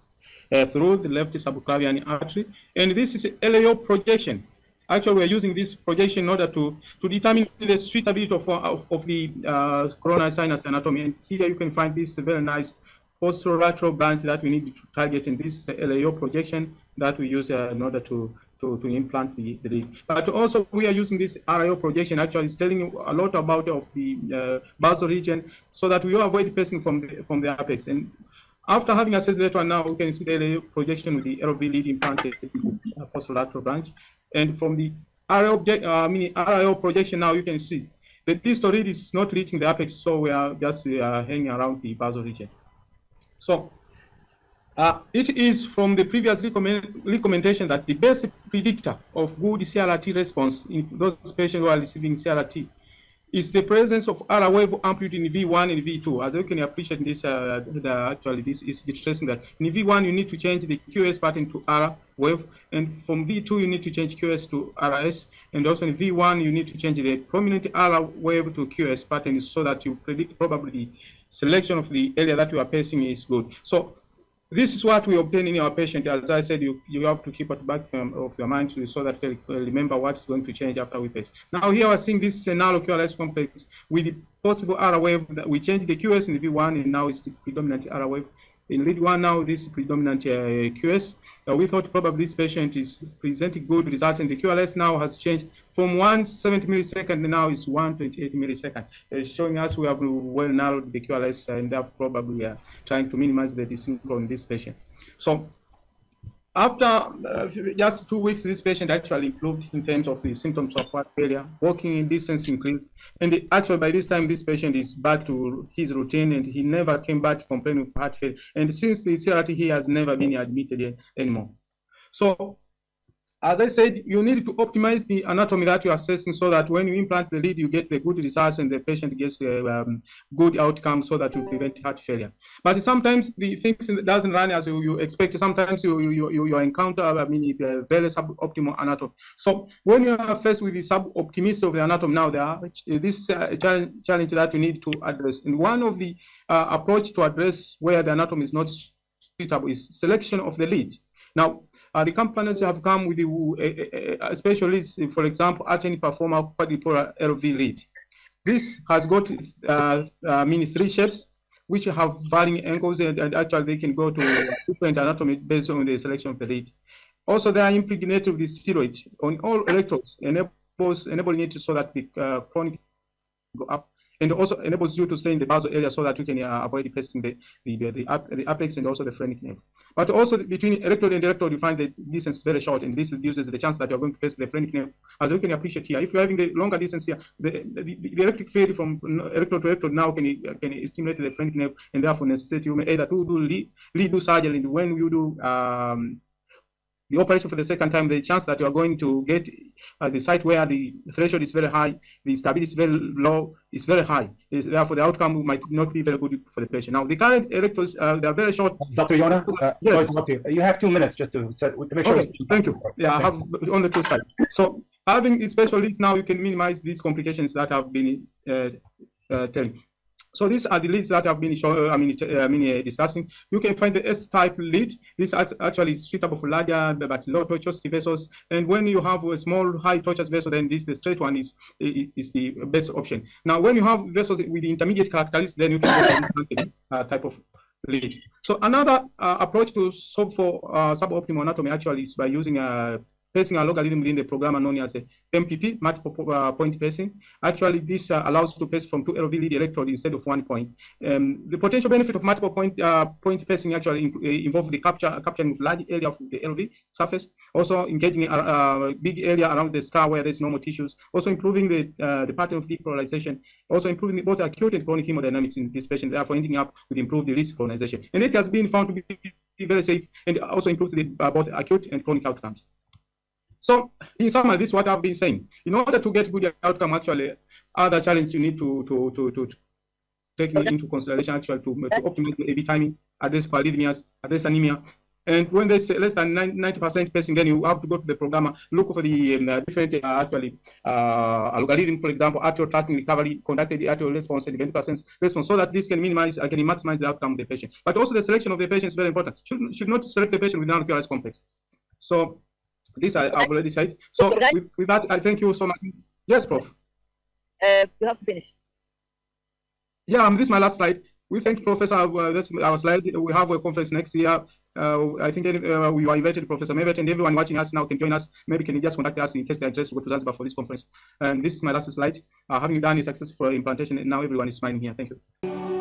uh, through the left subclavian artery, and this is LAO projection. Actually, we're using this projection in order to, to determine the suitability of, of, of the uh, coronary sinus anatomy. And here you can find this very nice posterolateral branch that we need to target in this LAO projection that we use uh, in order to, to, to implant the, the lead. But also we are using this RAO projection actually it's telling you a lot about of the uh, basal region so that we avoid pacing from the, from the apex. And after having assessed that one now, we can see the LAO projection with the LV lead implanted uh, posterolateral branch. And from the RAO, uh, I mean, RAO projection now, you can see the distal lead is not reaching the apex, so we are just uh, hanging around the basal region. So uh, it is from the previous recommend recommendation that the best predictor of good CRT response in those patients who are receiving CRT is the presence of R wave amplitude in V1 and V2. As you can appreciate this, uh, actually this is interesting that in V1 you need to change the QS pattern to R wave, and from V2 you need to change QS to RS, and also in V1 you need to change the prominent R wave to QS pattern so that you predict probably the selection of the area that you are pacing is good. So this is what we obtain in our patient. As I said, you, you have to keep at the back um, of your mind so that you remember what's going to change after we pace. Now here we're seeing this narrow QRS complex with the possible R wave that we changed the QS in the V1 and now it's the predominant R wave. In lead one now, this predominant uh, QS. Uh, we thought probably this patient is presenting good result and the QRS now has changed from 170 millisecond now is 128 millisecond, uh, showing us we have well narrowed the QRS and that probably we are trying to minimize the dyssynchrony in this patient. So after uh, just two weeks, this patient actually improved in terms of the symptoms of heart failure, walking in distance increased. And the, actually, by this time, this patient is back to his routine and he never came back complaining of heart failure. And since the CRT, he has never been admitted anymore. So as I said, you need to optimize the anatomy that you're assessing so that when you implant the lead, you get the good results and the patient gets a um, good outcome so that you prevent heart failure. But sometimes the things doesn't run as you, you expect. Sometimes you, you, you, you encounter, I mean, a very suboptimal anatomy. So when you are faced with the suboptimism of the anatomy now, there are, this is a challenge that you need to address. And one of the uh, approach to address where the anatomy is not suitable is selection of the lead. Now, uh, the components have come with the, uh, especially, for example, Attain Performa quadripolar LV lead. This has got, uh, I mean, three shapes, which have varying angles, and, and, actually they can go to different anatomy based on the selection of the lead. Also, they are impregnated with steroid on all electrodes, enables, enabling it so that the uh, chronic go up and also enables you to stay in the basal area so that you can uh, avoid pressing the the, the, the, apex and also the phrenic nerve. But also between electrode and electrode, you find the distance very short, and this reduces the chance that you're going to press the phrenic nerve. As you can appreciate here, if you're having the longer distance here, the, the, the electric field from electrode to electrode now can, can stimulate the phrenic nerve, and therefore necessitate you may either to do lead, lead do surgery, and when you do um, the operation for the second time, the chance that you are going to get at the site where the threshold is very high, the stability is very low, is very high. Is therefore, the outcome might not be very good for the patient. Now, the current electrodes, uh, they are very short. Dr. Yona, uh, yes. you have two minutes just to, to make sure. Okay, thank you. Yeah, I have on the two sides. So, having specialists now, you can minimize these complications that have been uh, uh, telling. So these are the leads that I've been shown, I mean, mean uh, discussing. You can find the S-type lead. This actually is suitable for larger but low tortuosity vessels. And when you have a small high tortuous vessel, then this the straight one is is the best option. Now, when you have vessels with intermediate characteristics, then you can go uh, type of lead. So another uh, approach to solve for uh, suboptimal anatomy actually is by using a pacing algorithm within the programmer known as a MPP, multiple uh, point pacing. Actually, this uh, allows to pace from two LV lead electrodes instead of one point. Um, the potential benefit of multiple point uh, point pacing actually in, uh, involves the capture capturing of large area of the LV surface, also engaging a, a big area around the scar where there's normal tissues, also improving the uh, the pattern of depolarization, also improving both acute and chronic hemodynamics in this patient, therefore ending up with improved release colonization. And it has been found to be very safe and also improves the, uh, both acute and chronic outcomes. So in summary, this is what I've been saying. In order to get good outcome, actually, other challenge you need to to to to, take into consideration actually to, to optimize the AV timing address arrhythmias, address anemia. And when there's less than 90% pacing, then you have to go to the programmer, look for the um, uh, different uh, actually uh, algorithm, for example, atrial tracking recovery, conducted the atrial response, and 20% response, so that this can minimize, uh, can maximize the outcome of the patient. But also the selection of the patient is very important. Should, should not select the patient with non-QRS complex. So this I, I've already said. So with, with that, I thank you so much. Yes, Prof. Uh, you have to finish. Yeah, um, this is my last slide. We thank Professor. Uh, that's our slide. We have a conference next year. Uh, I think uh, we are invited Professor Mervat and everyone watching us now can join us. Maybe can you just contact us in case they're interested to go to Zanzibar for this conference. And this is my last slide. Uh, having done a successful implantation, and now everyone is smiling here. Thank you.